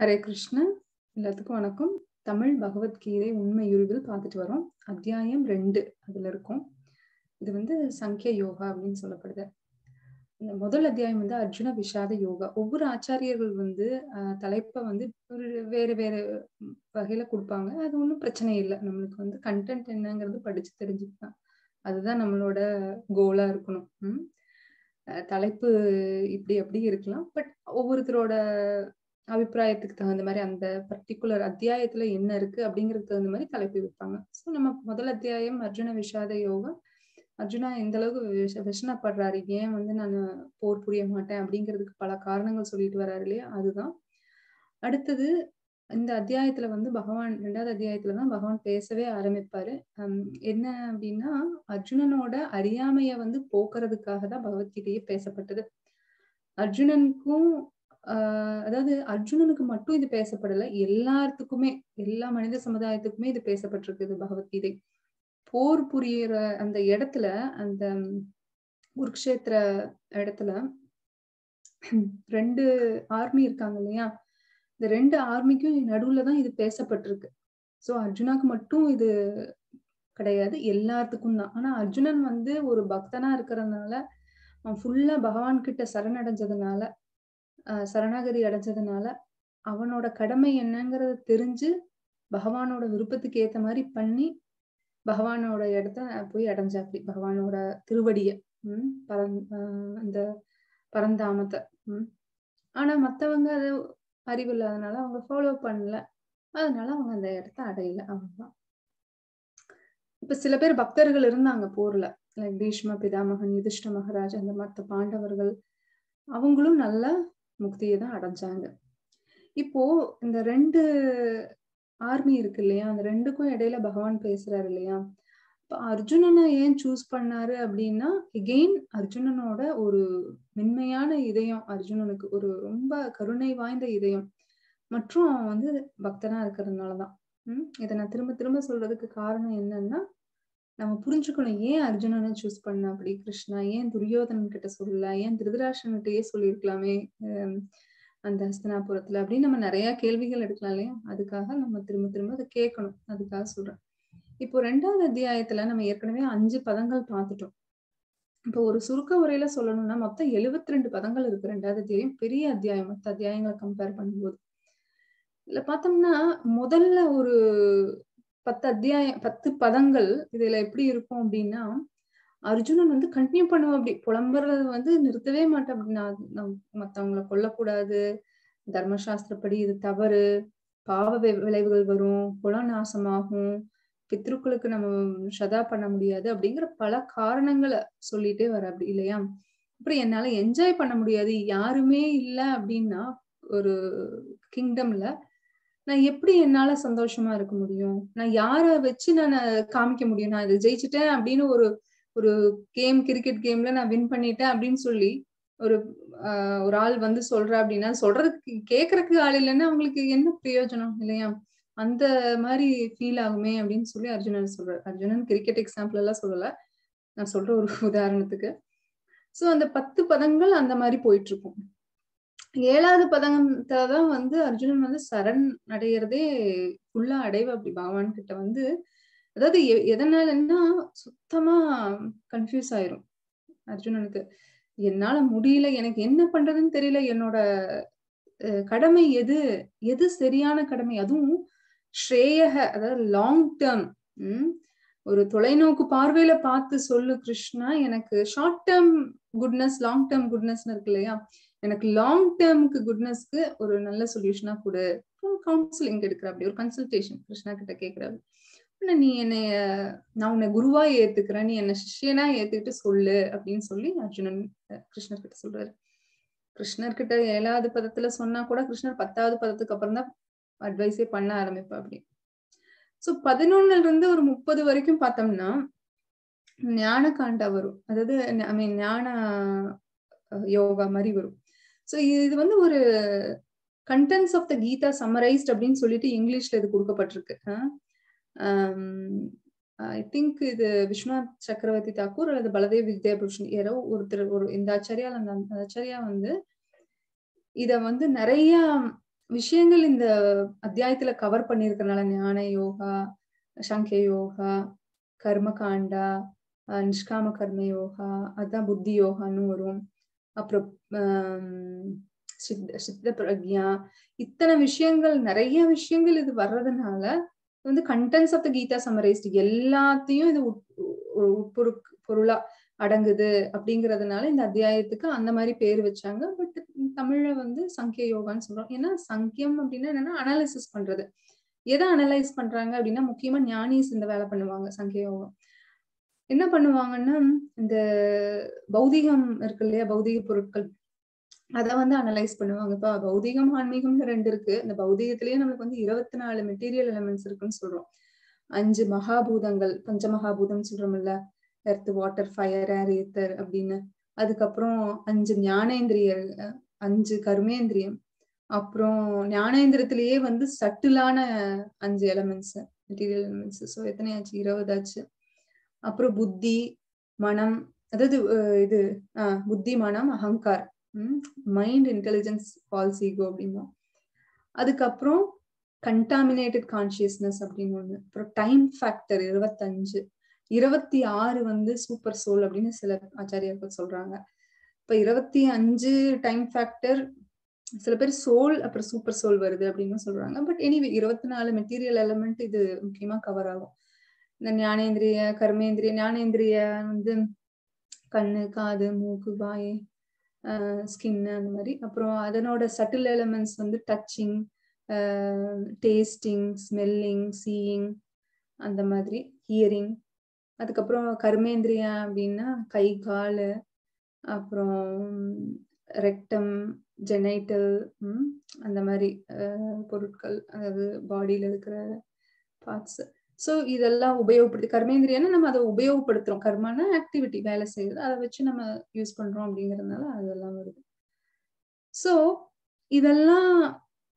ஹரே கிருஷ்ணா. எல்லாத்துக்கும் வணக்கம். தமிழ் பகவத்கீதை உண்மையுருவில் பார்த்துட்டு வரோம். அத்தியாயம் ரெண்டு அதுல இருக்கும். இது வந்து சங்கிய யோகா அப்படின்னு சொல்லப்படுது. இந்த முதல் அத்தியாயம் வந்து அர்ஜுன விஷாத யோகா. ஒவ்வொரு ஆச்சாரியர்கள் வந்து தலைப்பை வந்து ஒரு வேற வேற வகையில கொடுப்பாங்க. அது ஒன்றும் பிரச்சனை இல்லை. நம்மளுக்கு வந்து கண்டென்ட் என்னங்கிறது படிச்சு தெரிஞ்சுக்கலாம். அதுதான் நம்மளோட கோலா இருக்கணும். உம் தலைப்பு இப்படி அப்படி இருக்கலாம். பட் ஒவ்வொருத்தரோட அபிப்பிராயத்துக்கு தகுந்த மாதிரி அந்த பர்டிகுலர் அத்தியாயத்துல என்ன இருக்கு அப்படிங்கிறதுக்கு தகுந்த மாதிரி தலைப்பு வைப்பாங்க. ஸோ நம்ம முதல் அத்தியாயம் அர்ஜுன விஷாத யோகா அர்ஜுனா எந்த அளவுக்கு விஷ விஷனப்படுறாரு ஏன் வந்து நான் போர் புரிய மாட்டேன் அப்படிங்கிறதுக்கு பல காரணங்கள் சொல்லிட்டு வர்றாரு இல்லையா? அதுதான். அடுத்தது இந்த அத்தியாயத்துல வந்து பகவான் ரெண்டாவது அத்தியாயத்துல தான் பகவான் பேசவே ஆரம்பிப்பாரு. என்ன அப்படின்னா அர்ஜுனனோட அறியாமைய வந்து போக்குறதுக்காக தான் பகவத்கீதையே பேசப்பட்டது. அர்ஜுனனுக்கும் ஆஹ் அதாவது அர்ஜுனனுக்கு மட்டும் இது பேசப்படல. எல்லாத்துக்குமே எல்லா மனித சமுதாயத்துக்குமே இது பேசப்பட்டிருக்குது பகவத்கீதை. போர் புரியுற அந்த இடத்துல அந்த குருக்ஷேத்திர இடத்துல ரெண்டு ஆர்மி இருக்காங்க இல்லையா? இந்த ரெண்டு ஆர்மிக்கும் நடுவுல தான் இது பேசப்பட்டிருக்கு. சோ அர்ஜுனாக்கு மட்டும் இது கிடையாது எல்லாத்துக்கும் தான். ஆனா அர்ஜுனன் வந்து ஒரு பக்தனா இருக்கிறதுனால அவன் ஃபுல்லா பகவான் கிட்ட சரணடைஞ்சதுனால சரணாகதி அடைஞ்சதுனால அவனோட கடமை என்னங்கிறத தெரிஞ்சு பகவானோட விருப்பத்துக்கு ஏத்த மாதிரி பண்ணி பகவானோட இடத்த போய் அடைஞ்சாப்படி பகவானோட திருவடிய உம் பரந் அந்த பரந்தாமத்தை உம் ஆனா மத்தவங்க அது அறிவு இல்லாதனால அவங்க ஃபாலோ பண்ணல. அதனால அவங்க அந்த இடத்த அடையல. அவ்வளவுதான். இப்ப சில பேர் பக்தர்கள் இருந்தாங்க போர்ல. லைக் பீஷ்ம பிதாமகன் யுதிஷ்ட மகாராஜ் அந்த மத்த பாண்டவர்கள். அவங்களும் நல்லா முக்தியை தான் அடைஞ்சாங்க. இப்போ இந்த ரெண்டு ஆர்மி இருக்கு இல்லையா? அந்த ரெண்டுக்கும் இடையில பகவான் பேசுறாரு இல்லையா? இப்ப அர்ஜுனனை ஏன் சூஸ் பண்ணாரு அப்படின்னா எகெயின் அர்ஜுனனோட ஒரு மென்மையான இதயம் அர்ஜுனனுக்கு ஒரு ரொம்ப கருணை வாய்ந்த இதயம். மற்றும் அவன் வந்து பக்தனா இருக்கிறதுனாலதான். உம் இதை நான் திரும்ப திரும்ப சொல்றதுக்கு காரணம் என்னன்னா நம்ம புரிஞ்சுக்கணும். ஏன் அர்ஜுனனை சூஸ் பண்ண அப்படி கிருஷ்ணா? ஏன் துரியோதனன் கிட்ட சொல்லல? ஏன் திருதராஷன்கிட்டயே சொல்லியிருக்கலாமே அந்த ஹஸ்தனாபுரத்துல அப்படின்னு நம்ம நிறைய கேள்விகள் எடுக்கலாம் இல்லையா? அதுக்காக நம்ம திரும்ப திரும்ப அதை கேட்கணும். அதுக்காக சொல்றேன். இப்போ ரெண்டாவது அத்தியாயத்துல நம்ம ஏற்கனவே அஞ்சு பதங்கள் பார்த்துட்டோம். இப்போ ஒரு சுருக்க உரையில சொல்லணும்னா மொத்தம் எழுபத்தி ரெண்டு பதங்கள் இருக்கு ரெண்டாவது அத்தியாயம். பெரிய அத்தியாயம். மற்ற அத்தியாயங்களை கம்பேர் பண்ணும்போது. இதுல பார்த்தோம்னா முதல்ல ஒரு பத்து அத்தியாயம் பத்து பதங்கள் இதுல எப்படி இருக்கும் அப்படின்னா அர்ஜுனன் வந்து கண்டினியூ பண்ணுவோம் அப்படி. புலம்புறது வந்து நிறுத்தவே மாட்டேன். அப்படின்னா மத்தவங்களை கொல்லக்கூடாது. தர்மசாஸ்திரப்படி இது தவறு. பாவ விளைவுகள் வரும். குலம் நாசமாகும் பித்ருக்களுக்கு நம்ம ஷதா பண்ண முடியாது அப்படிங்கிற பல காரணங்களை சொல்லிட்டே வர அப்படி இல்லையா? அப்புறம் என்னால என்ஜாய் பண்ண முடியாது. யாருமே இல்லை அப்படின்னா ஒரு கிங்டம்ல நான் எப்படி என்னால சந்தோஷமா இருக்க முடியும்? நான் யார வச்சு நான் காமிக்க முடியும்? நான் இதை ஜெயிச்சுட்டேன் அப்படின்னு ஒரு ஒரு கேம் கிரிக்கெட் கேம்ல நான் வின் பண்ணிட்டேன் அப்படின்னு சொல்லி ஒரு ஒரு ஆள் வந்து சொல்ற அப்படின்னா சொல்றதுக்கு கேக்குறதுக்கு ஆள் இல்லைன்னா அவங்களுக்கு என்ன பிரயோஜனம் இல்லையா? அந்த மாதிரி ஃபீல் ஆகுமே அப்படின்னு சொல்லி அர்ஜுனன் சொல்றாரு. அர்ஜுனன் கிரிக்கெட் எக்ஸாம்பிள் எல்லாம் சொல்லல. நான் சொல்ற ஒரு உதாரணத்துக்கு. சோ அந்த பத்து பதங்கள் அந்த மாதிரி போயிட்டு இருக்கும். ஏழாவது பதத்தை தான் வந்து அர்ஜுனன் வந்து சரண் அடையிறதே ஃபுல்லா அடைவு அப்படி பகவான் கிட்ட வந்து. அதாவது எதனாலன்னா சுத்தமா கன்ஃபியூஸ் ஆயிரும் அர்ஜுனனுக்கு. என்னால முடியல எனக்கு என்ன பண்றதுன்னு தெரியல என்னோட கடமை எது? எது சரியான கடமை? அதுவும் ஸ்ரேயக அதாவது லாங் டேர்ம் உம் ஒரு தொலைநோக்கு பார்வையில பார்த்து சொல்லு கிருஷ்ணா எனக்கு short term goodness long term குட்னஸ்னு இருக்கு இல்லையா? எனக்கு லாங் டேர்முக்கு குட்னஸ்க்கு ஒரு நல்ல சொல்யூஷனா கொடு. கவுன்சிலிங் எடுக்கிற அப்படி ஒரு கன்சல்டேஷன் கிருஷ்ணா கிட்ட கேக்குறாரு நீ என்னைய நான் உன்னை குருவா ஏத்துக்கிறேன். நீ என்ன சிஷியனா ஏத்துக்கிட்டு சொல்லு அப்படின்னு சொல்லி அர்ஜுனன் கிருஷ்ணர் கிட்ட சொல்றாரு. கிருஷ்ணர் கிட்ட ஏழாவது பதத்துல சொன்னா கூட கிருஷ்ணர் பத்தாவது பதத்துக்கு அப்புறம் தான் அட்வைஸே பண்ண ஆரம்பிப்பா அப்படி. சோ பதினொன்னுல இருந்து ஒரு முப்பது வரைக்கும் பார்த்தோம்னா ஞான காண்டா வரும். அதாவது ஐ மீன் ஞான யோகா மாதிரி வரும். ஸோ இது வந்து ஒரு contents of the Gita summarised அப்படின்னு சொல்லிட்டு இங்கிலீஷ்ல இது கொடுக்கப்பட்டிருக்கு. ஐ திங்க் இது விஸ்வநாத் சக்கரவர்த்தி தாக்கூர் அல்லது பலதேவ் வித்யாபூஷன் யாரோ ஒருத்தர் ஒரு இந்த ஆச்சாரியா அந்த ஆச்சாரியா வந்து இத வந்து நிறைய விஷயங்கள் இந்த அத்தியாயத்துல கவர் பண்ணியிருக்கனால ஞான யோகா சங்கிய யோகா கர்மகாண்டா நிஷ்காம கர்ம யோகா அதான் புத்தி யோகான்னு வரும். அப்புறம் சித்த சித்த பிரக்யா இத்தனை விஷயங்கள் நிறைய விஷயங்கள் இது வர்றதுனால வந்து contents of the Gita summarised எல்லாத்தையும் இது உட்பொரு பொருளா அடங்குது அப்படிங்கறதுனால இந்த அத்தியாயத்துக்கு அந்த மாதிரி பேர் வச்சாங்க. பட் தமிழ்ல வந்து சங்கிய யோகான்னு சொல்றோம். ஏன்னா சங்கியம் அப்படின்னா என்னன்னா அனாலிசிஸ் பண்றது. எதை அனலைஸ் பண்றாங்க அப்படின்னா முக்கியமா ஞானிஸ் இந்த வேலை பண்ணுவாங்க சங்கிய யோகம். என்ன பண்ணுவாங்கன்னா இந்த பௌதிகம் இருக்கு இல்லையா பௌதிக பொருட்கள் அதை வந்து அனலைஸ் பண்ணுவாங்க. இப்ப பௌதிகம் ஆன்மீகம்னு ரெண்டு இருக்கு. இந்த பௌதிகத்திலேயே நம்மளுக்கு வந்து இருபத்தி நாலு மெட்டீரியல் எலிமெண்ட்ஸ் இருக்குன்னு சொல்றோம். அஞ்சு மகாபூதங்கள் பஞ்ச மகாபூதம் சொல்றோம்ல earth water fire air ether அப்படின்னு. அதுக்கப்புறம் அஞ்சு ஞானேந்திரிய அஞ்சு கர்மேந்திரியம். அப்புறம் ஞானேந்திரத்திலேயே வந்து சட்டிலான அஞ்சு எலமெண்ட்ஸ் மெட்டீரியல் எலமெண்ட்ஸ் ஸோ எத்தனை ஆச்சு? இருபது ஆச்சு. அப்புறம் புத்தி மனம் அதாவது இது ஆஹ் புத்தி மனம் அகங்கார். மைண்ட் இன்டெலிஜென்ஸ் ஃபால்ஸ் ஈகோ அப்படின்னா அதுக்கப்புறம் கண்டாமினேட்டட் கான்சியஸ்னஸ் அப்படின்னு ஒண்ணு. அப்புறம் டைம் ஃபேக்டர் இருபத்தஞ்சு. இருபத்தி ஆறு வந்து சூப்பர் சோல் அப்படின்னு சில ஆச்சாரியர்கள் சொல்றாங்க. இப்ப இருபத்தி அஞ்சு டைம் ஃபேக்டர் சில பேர் சோல் அப்புறம் சூப்பர் சோல் வருது அப்படின்னு சொல்றாங்க. பட் எனிவே இருபத்தி நாலு மெட்டீரியல் எலமெண்ட் இது முக்கியமா கவர் ஆகும். இந்த ஞானேந்திரிய கர்மேந்திரிய ஞானேந்திரிய வந்து கண்ணு காது மூக்கு வாய் ஸ்கின் அந்த மாதிரி. அப்புறம் அதனோட சட்டில் எலமெண்ட்ஸ் வந்து டச்சிங் டேஸ்டிங் ஸ்மெல்லிங் சீயிங் அந்த மாதிரி ஹியரிங் அதுக்கப்புறம் கர்மேந்திரியா அப்படின்னா கை கால் அப்புறம் ரெக்டம் ஜெனைட்டல் அந்த மாதிரி பொருட்கள் அதாவது பாடியில் இருக்கிற பார்ட்ஸ் ஸோ இதெல்லாம் உபயோகப்படுத்தி கர்மேந்திரியன்னா நம்ம அதை உபயோகப்படுத்துறோம். கர்மான ஆக்டிவிட்டி வேலை செய்யுது அதை வச்சு நம்ம யூஸ் பண்றோம் அப்படிங்கறதுனால அதெல்லாம் வருது. ஸோ இதெல்லாம்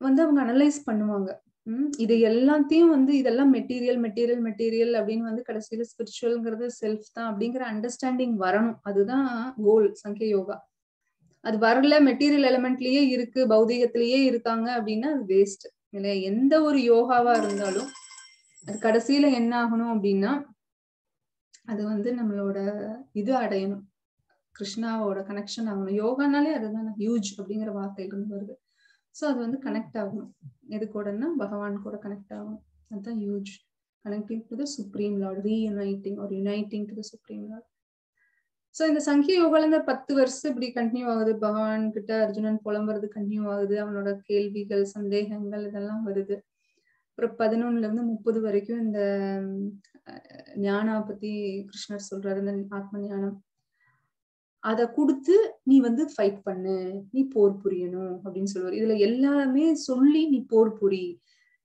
வந்து அவங்க அனலைஸ் பண்ணுவாங்க. உம் இது எல்லாத்தையும் வந்து இதெல்லாம் மெட்டீரியல் மெட்டீரியல் மெட்டீரியல் அப்படின்னு வந்து கடைசியில ஸ்பிரிச்சுவல்ங்கிறது செல்ஃப் தான் அப்படிங்கிற அண்டர்ஸ்டாண்டிங் வரணும். அதுதான் கோல் சங்கிய யோகா. அது வரல மெட்டீரியல் எலிமெண்ட்லயே இருக்கு பௌதிகத்திலேயே இருக்காங்க அப்படின்னா அது வேஸ்ட் இல்லையா? எந்த ஒரு யோகாவா இருந்தாலும் அது கடைசியில என்ன ஆகணும் அப்படின்னா அது வந்து நம்மளோட இது அடையணும். கிருஷ்ணாவோட கனெக்ஷன் ஆகணும். யோகானாலே அதுதான் ஹியூஜ் அப்படிங்கிற வார்த்தையிலிருந்து வருது. ஸோ அது வந்து கனெக்ட் ஆகணும். எது கூடன்னா பகவான் கூட கனெக்ட் ஆகணும். அதுதான் huge connecting to the supreme lord reuniting ஒரு uniting to the supreme lord so இந்த சங்கிய யோகால இந்த பத்து வருஷம் இப்படி கண்டினியூ ஆகுது. பகவான் கிட்ட அர்ஜுனன் புலம்புறது கண்டினியூ ஆகுது. அவனோட கேள்விகள் சந்தேகங்கள் இதெல்லாம் வருது. அப்புறம் பதினொன்னுல இருந்து முப்பது வரைக்கும் இந்த ஞானா பத்தி கிருஷ்ணர் சொல்றாரு இந்த ஆத்ம ஞானம். அத கொடுத்து நீ வந்து ஃபைட் பண்ணு நீ போர் புரியணும் அப்படின்னு சொல்லுவார். இதுல எல்லாமே சொல்லி நீ போர் புரி.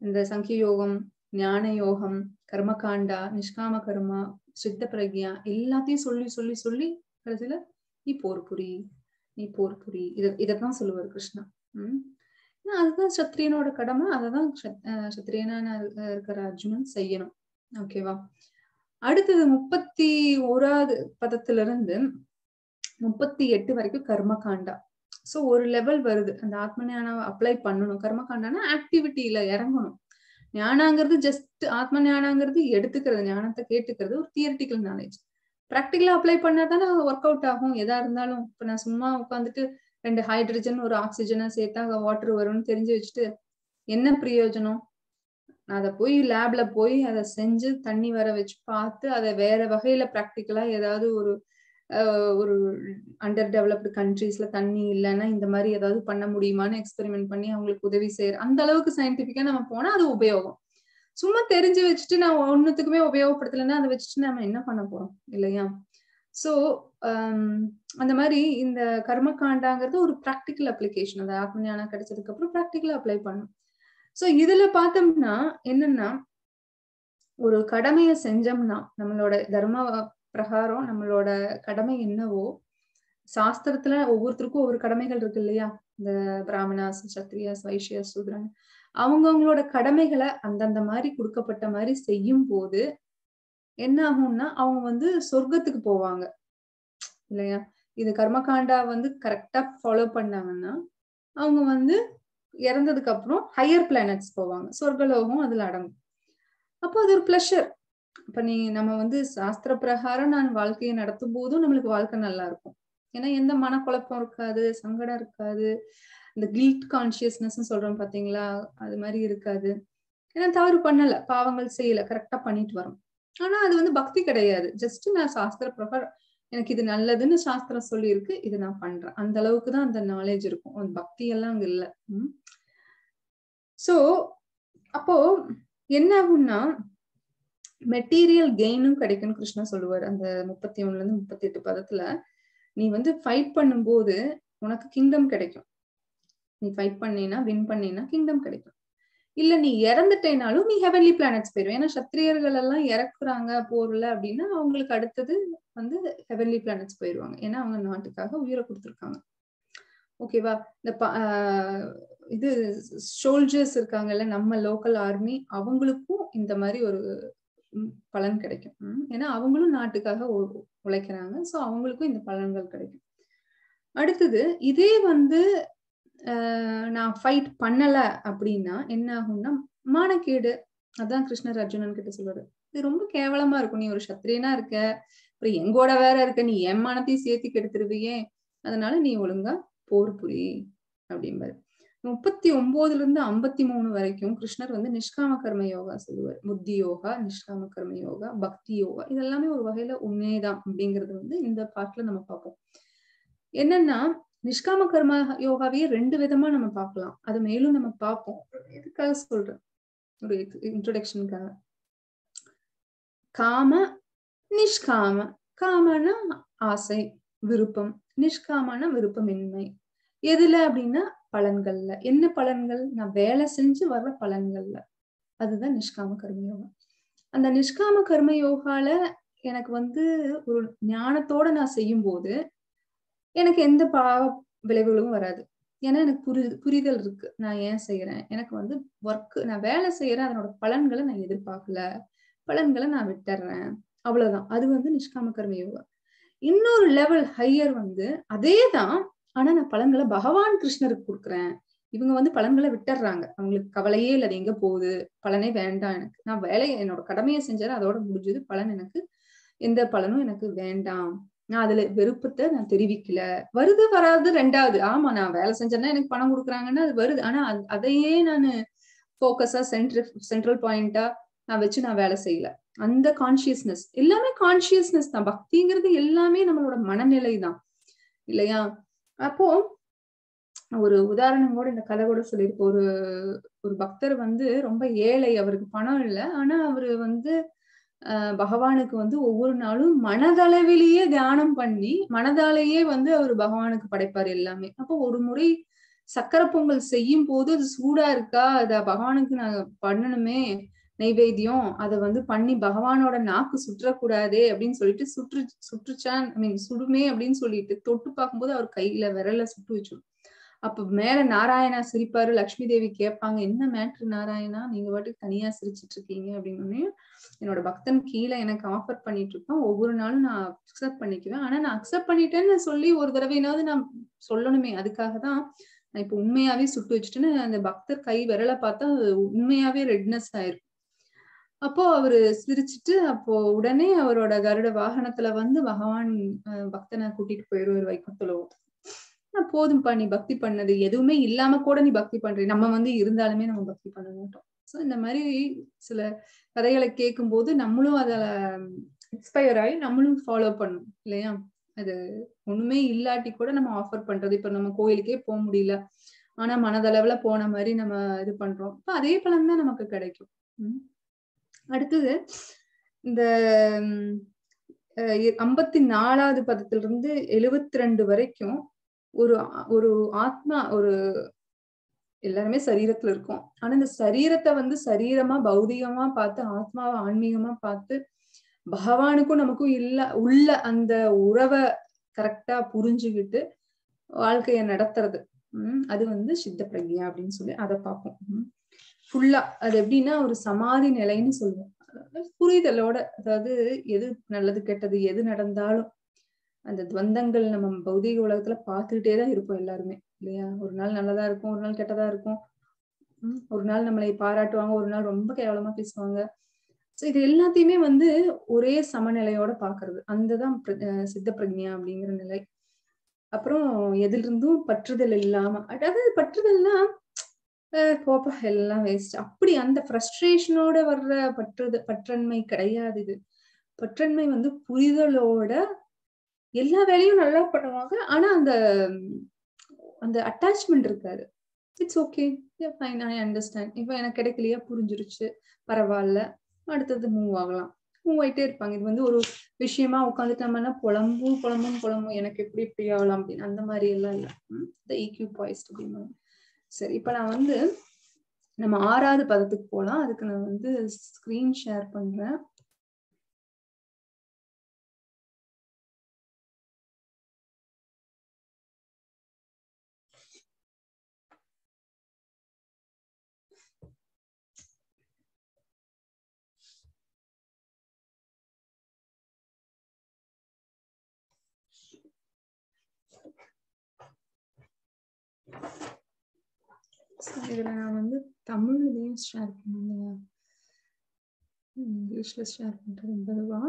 இந்த சங்கிய யோகம் ஞான யோகம் கர்மகாண்டா நிஷ்காம கர்மா சித்த பிரக்யா எல்லாத்தையும் சொல்லி சொல்லி சொல்லி கடைசியில நீ போர் புரி நீ போர் புரி. இத இதத்தான் சொல்லுவார் கிருஷ்ணா உம் அதுதான் சத்திரியனோட கடமை. அததான் சத்திரியனான இருக்கிற அர்ஜுனன் செய்யணும். ஓகேவா அடுத்தது முப்பத்தி ஓராவது பதத்துல இருந்து முப்பத்தி எட்டு வரைக்கும் கர்மகாண்டா. சோ ஒரு லெவல் வருது. அந்த ஆத்ம ஞானம் அப்ளை பண்ணணும் கர்மகாண்டானா ஆக்டிவிட்டியில இறங்கணும். ஞானாங்கிறது ஜஸ்ட் ஆத்ம ஞானாங்கிறது எடுத்துக்கிறது ஞானத்தை கேட்டுக்கிறது ஒரு தியரிட்டிக்கல் நாலேஜ் ப்ராக்டிக்கலா அப்ளை பண்ணாதானே ஒர்க் அவுட் ஆகும். எதா இருந்தாலும். இப்ப நான் சும்மா உட்காந்துட்டு ரெண்டு ஹைட்ரஜன் ஒரு ஆக்சிஜனை சேர்த்தா அங்க வாட்டர் வரும்னு தெரிஞ்சு வச்சுட்டு என்ன பிரயோஜனம்? அதை போய் லேப்ல போய் அதை செஞ்சு தண்ணி வர வச்சு பார்த்து அதை வேற வகையில ப்ராக்டிக்கலா ஏதாவது ஒரு ஒரு அண்டர் டெவலப்டு கண்ட்ரீஸ்ல தண்ணி இல்லைன்னா இந்த மாதிரி ஏதாவது பண்ண முடியுமான்னு எக்ஸ்பெரிமெண்ட் பண்ணி அவங்களுக்கு உதவி செய்யற அந்த அளவுக்கு சயின்டிபிக்கா நம்ம போனா அது உபயோகம். சும்மா தெரிஞ்சு வச்சுட்டு நான் ஒன்னுத்துக்குமே உபயோகப்படுத்தலைன்னா அதை வச்சுட்டு நம்ம என்ன பண்ண போறோம்? இல்லையா? சோ um, அந்த மாதிரி இந்த கர்மகாண்டாங்கிறது ஒரு ப்ராக்டிக்கல் அப்ளிகேஷன் அந்த ஆத்ம ஞானம் கிடைச்சதுக்கு அப்புறம் ப்ராக்டிக்கலா அப்ளை பண்ணும். சோ இதுல பார்த்தோம்னா என்னன்னா ஒரு கடமையை செஞ்சோம்னா நம்மளோட தர்ம பிரகாரம் நம்மளோட கடமை என்னவோ சாஸ்திரத்துல ஒவ்வொருத்தருக்கும் ஒவ்வொரு கடமைகள் இருக்கு இல்லையா? இந்த பிராமணாஸ் சத்ரியாஸ் வைஷ்யாஸ் சூத்ரன். அவங்கவுங்களோட கடமைகளை அந்தந்த மாதிரி கொடுக்கப்பட்ட மாதிரி செய்யும் போது என்ன ஆகும்னா அவங்க வந்து சொர்க்கத்துக்கு போவாங்க. இல்லையா? இது கர்மகாண்டா வந்து கரெக்டா ஃபாலோ பண்ணாங்கன்னா அவங்க வந்து இறந்ததுக்கு அப்புறம் ஹையர் பிளானட்ஸ் போவாங்க. சொர்க்கலோகம் அதுல அடங்கும். அப்போ அது ஒரு பிளஷர் இப்ப நீ நம்ம வந்து சாஸ்திர பிரகாரம் நான் வாழ்க்கையை நடத்தும் போதும் நம்மளுக்கு வாழ்க்கை நல்லா இருக்கும். ஏன்னா எந்த மனக்குழப்பம் இருக்காது சங்கடம் இருக்காது. இந்த கில்ட் கான்சியஸ்னஸ் சொல்றோம் பாத்தீங்களா? அது மாதிரி இருக்காது. ஏன்னா தவறு பண்ணல. பாவங்கள் செய்யல. கரெக்டா பண்ணிட்டு வரோம். ஆனா அது வந்து பக்தி கிடையாது. ஜஸ்ட் நான் சாஸ்திர பிரகாரம் எனக்கு இது நல்லதுன்னு சாஸ்திரம் சொல்லியிருக்கு இது நான் பண்றேன். அந்த அளவுக்கு தான் அந்த நாலேஜ் இருக்கும். அந்த பக்தி எல்லாம் அங்க இல்ல. சோ அப்போ என்ன ஆகும்னா மெட்டீரியல் கெயினும் கிடைக்கும்னு கிருஷ்ணா சொல்லுவார். அந்த முப்பத்தி ஒண்ணுல இருந்து முப்பத்தி எட்டு பதத்துல நீ வந்து ஃபைட் பண்ணும்போது உனக்கு கிங்டம் கிடைக்கும். நீ ஃபைட் பண்ணீனா வின் பண்ணீனா கிங்டம் கிடைக்கும். இல்ல நீ இறந்துட்டேனாலும் நீ ஹெவன்லி பிளானட்ஸ் போயிருவேன் ஏன்னா சத்திரியர்கள் எல்லாம் இறக்குறாங்க போர்ல அப்படின்னா அவங்களுக்கு அடுத்தது வந்து ஹெவன்லி பிளானட்ஸ் போயிருவாங்க. ஏன்னா அவங்க நாட்டுக்காக உயிரை கொடுத்துருக்காங்க. ஓகேவா இந்த இது சோல்ஜர்ஸ் இருக்காங்கல்ல நம்ம லோக்கல் ஆர்மி அவங்களுக்கும் இந்த மாதிரி ஒரு பலன் கிடைக்கும். ஏன்னா அவங்களும் நாட்டுக்காக உழைக்கிறாங்க. ஸோ அவங்களுக்கும் இந்த பலன்கள் கிடைக்கும். அடுத்தது இதே வந்து நான் ஃபைட் பண்ணல அப்படின்னா என்ன ஆகும்னா மானக்கேடு. அதான் கிருஷ்ணர் அர்ஜுனன் கிட்ட சொல்றாரு. இது ரொம்ப கேவலமா இருக்கும். நீ ஒரு சத்திரியனா இருக்க. அப்புறம் எங்கோட வேற இருக்க. நீ என் மானத்தையும் சேர்த்து கெடுத்துருவியே. அதனால நீ ஒழுங்கா போர் புரி அப்படிம்பாரு. முப்பத்தி ஒன்பதுல இருந்து ஐம்பத்தி மூணு வரைக்கும் கிருஷ்ணர் வந்து நிஷ்காம கர்ம யோகா சொல்லுவார். புத்தி யோகா நிஷ்காம கர்ம யோகா பக்தி யோகா. இதெல்லாமே ஒரு வகையில உண்மைதான் அப்படிங்கறது வந்து இந்த பாட்டுல நம்ம பார்ப்போம். என்னன்னா நிஷ்காம கர்ம யோகாவையே ரெண்டு விதமா நம்ம பார்க்கலாம். அது மேலும் நம்ம பார்ப்போம். எதுக்காக சொல்றேன்? ஒரு இன்ட்ரோடக்ஷனுக்காக காம நிஷ்காம. காமனா ஆசை விருப்பம். நிஷ்காமனா விருப்பமின்மை. எதுல அப்படின்னா பலன்கள்ல. என்ன பலன்கள்? நான் வேலை செஞ்சு வர்ற பலன்கள்ல. அதுதான் நிஷ்காம கர்ம யோகா. அந்த நிஷ்காம கர்ம யோகால எனக்கு வந்து ஒரு ஞானத்தோட நான் செய்யும் போது எனக்கு எந்த பாவ விளைவுகளும் வராது. ஏன்னா எனக்கு புரி புரிதல் இருக்கு. நான் ஏன் செய்யறேன் எனக்கு வந்து ஒர்க் நான் வேலை செய்யறேன் அதனோட பலன்களை நான் எதிர்பார்க்கல. பலன்களை நான் விட்டுறேன். அவ்வளவுதான். அது வந்து நிஷ்காம கர்ம யோகா. இன்னொரு லெவல் ஹையர் வந்து அதே தான் ஆனா நான் பலன்களை பகவான் கிருஷ்ணருக்கு கொடுக்குறேன். இவங்க வந்து பலன்களை விட்டுறாங்க. அவங்களுக்கு கவலையே இல்லை. அது எங்க போகுது? பலனே வேண்டாம் எனக்கு. நான் வேலையை என்னோட கடமையை செஞ்சாரு அதோட முடிஞ்சது பலன் எனக்கு. எந்த பலனும் எனக்கு வேண்டாம். நான் அதுல விருப்பத்தை நான் தெரிவிக்கல. வருது வராது ரெண்டாவது. ஆமா நான் வேலை செஞ்சேன்னா எனக்கு பணம் கொடுக்குறாங்கன்னா அது வருது. ஆனா அதையே நான் ஃபோக்கஸா சென்ட்ரு சென்ட்ரல் பாயிண்டா நான் வச்சு நான் வேலை செய்யல. அந்த கான்சியஸ்னஸ் எல்லாமே கான்சியஸ்னஸ் தான். பக்திங்கிறது எல்லாமே நம்மளோட மனநிலை தான். இல்லையா? அப்போ ஒரு உதாரணம் கூட இந்த கதை கூட சொல்லியிருப்போம் ஒரு ஒரு பக்தர் வந்து ரொம்ப ஏழை அவருக்கு பணம் இல்லை. ஆனா அவரு வந்து பகவானுக்கு வந்து ஒவ்வொரு நாளும் மனதளவிலேயே தியானம் பண்ணி மனதாலேயே வந்து அவர் பகவானுக்கு படைப்பார் எல்லாமே. அப்போ ஒரு முறை சக்கரை பொங்கல் செய்யும் போது அது சூடா இருக்கா? அத பகவானுக்கு நான் பண்ணணுமே நைவேத்தியம். அதை வந்து பண்ணி பகவானோட நாக்கு சுற்றக்கூடாதே அப்படின்னு சொல்லிட்டு சுற்று சுற்றுச்சான் ஐ மீன் சுடுமே அப்படின்னு சொல்லிட்டு தொட்டு பார்க்கும்போது அவர் கையில விரல சுட்டு வச்சிடும் அப்ப மேல நாராயணா சிரிப்பாரு லக்ஷ்மி தேவி கேட்பாங்க என்ன மேட்ரு நாராயணா? நீங்க பாட்டுக்கு தனியா சிரிச்சிட்டு இருக்கீங்க அப்படின்னு என்னோட பக்தன் கீழே எனக்கு ஆஃபர் பண்ணிட்டு இருப்பான் ஒவ்வொரு நாளும் நான் அக்செப்ட் பண்ணிக்குவேன். ஆனா நான் அக்செப்ட் பண்ணிட்டேன்னு சொல்லி ஒரு தடவைனாவது நான் சொல்லணுமே. அதுக்காக தான் நான் இப்ப உண்மையாவே சுட்டு வச்சுட்டுன்னு அந்த பக்தர் கை விரலை பார்த்தா உண்மையாவே ரெட்னஸ் ஆயிருக்கும் அப்போ அவரு சிரிச்சிட்டு அப்போ உடனே அவரோட கருட வாகனத்துல வந்து பகவான் பக்தனை கூட்டிட்டு போயிடுவார் வைகுந்தல நான் போதும்பா நீ பக்தி பண்ணது எதுவுமே இல்லாம கூட நீ பக்தி பண்ற. நம்ம வந்து இருந்தாலுமே நம்ம பக்தி பண்ண மாட்டோம். ஸோ இந்த மாதிரி சில கதைகளை கேட்கும் போது நம்மளும் அதில் இன்ஸ்பயர் ஆகி நம்மளும் ஃபாலோ பண்ணணும் இல்லையா? அது ஒண்ணுமே இல்லாட்டி கூட நம்ம ஆஃபர் பண்றது. இப்ப நம்ம கோயிலுக்கே போக முடியல. ஆனா மனதளவுல போன மாதிரி நம்ம இது பண்றோம். இப்ப அதே பலன் தான் நமக்கு கிடைக்கும். அடுத்தது இந்த ஐம்பத்தி நாலாவது பதத்துல இருந்து எழுவத்தி ரெண்டு வரைக்கும் ஒரு ஒரு ஆத்மா ஒரு எல்லாருமே சரீரத்துல இருக்கும். ஆனா இந்த சரீரத்தை வந்து சரீரமா பௌதிகமா பார்த்து ஆத்மாவை ஆன்மீகமா பார்த்து பகவானுக்கும் நமக்கும் இல்ல உள்ள அந்த உறவை கரெக்டா புரிஞ்சுக்கிட்டு வாழ்க்கைய நடத்துறது. உம் அது வந்து சித்த பிரக்யா அப்படின்னு சொல்லி அதை பார்ப்போம். ஃபுல்லா அது எப்படின்னா ஒரு சமாதி நிலைன்னு சொல்லுவோம். புரிதலோட அதாவது எது நல்லது கெட்டது எது நடந்தாலும் அந்த துவந்தங்கள் நம்ம பௌதீக உலகத்துல பார்த்துக்கிட்டே தான் இருப்போம் எல்லாருமே இல்லையா? ஒரு நாள் நல்லதா இருக்கும் ஒரு நாள் கெட்டதா இருக்கும். ஒரு நாள் நம்மளை பாராட்டுவாங்க ஒரு நாள் ரொம்ப கேவலமா பேசுவாங்க. ஸோ இது எல்லாத்தையுமே வந்து ஒரே சமநிலையோட பாக்குறது அந்ததான் சித்த பிரஜா அப்படிங்கிற நிலை. அப்புறம் எதிலிருந்தும் பற்றுதல் இல்லாம அதாவது பற்றுதல்னா போப்பா எல்லாம் வேஸ்ட் அப்படி அந்த ஃப்ரஸ்ட்ரேஷனோட வர்ற பற்றுது பற்றன்மை கிடையாது இது. பற்றன்மை வந்து புரிதலோட எல்லா வேலையும் நல்லா பண்ணுவாங்க. ஆனா அந்த அந்த அட்டாச்மெண்ட் இருக்காது. It's okay fine I understand இப்போ எனக்கு கிடைக்கலையா? புரிஞ்சிருச்சு. பரவாயில்ல. அடுத்தது மூவ் ஆகலாம். மூவ் ஆயிட்டே இருப்பாங்க. இது வந்து ஒரு விஷயமா உட்காந்துட்டோம்னா புலம்பும் புலம்பும் புலம்பும். எனக்கு எப்படி இப்படி ஆகலாம் அப்படின்னு. அந்த மாதிரி எல்லாம் இல்லை. இந்த ஈக்யூ பாய்ஸ்ட் அப்படின்னு சரி இப்போ நான் வந்து நம்ம ஆறாவது பதத்துக்கு போகலாம் அதுக்கு நான் வந்து ஸ்கிரீன் ஷேர் பண்றேன். இதுல நான் வந்து தமிழ்லயும் ஷேர் பண்ணுங்க இங்கிலீஷ்ல ஷேர் பண்றது பதுவா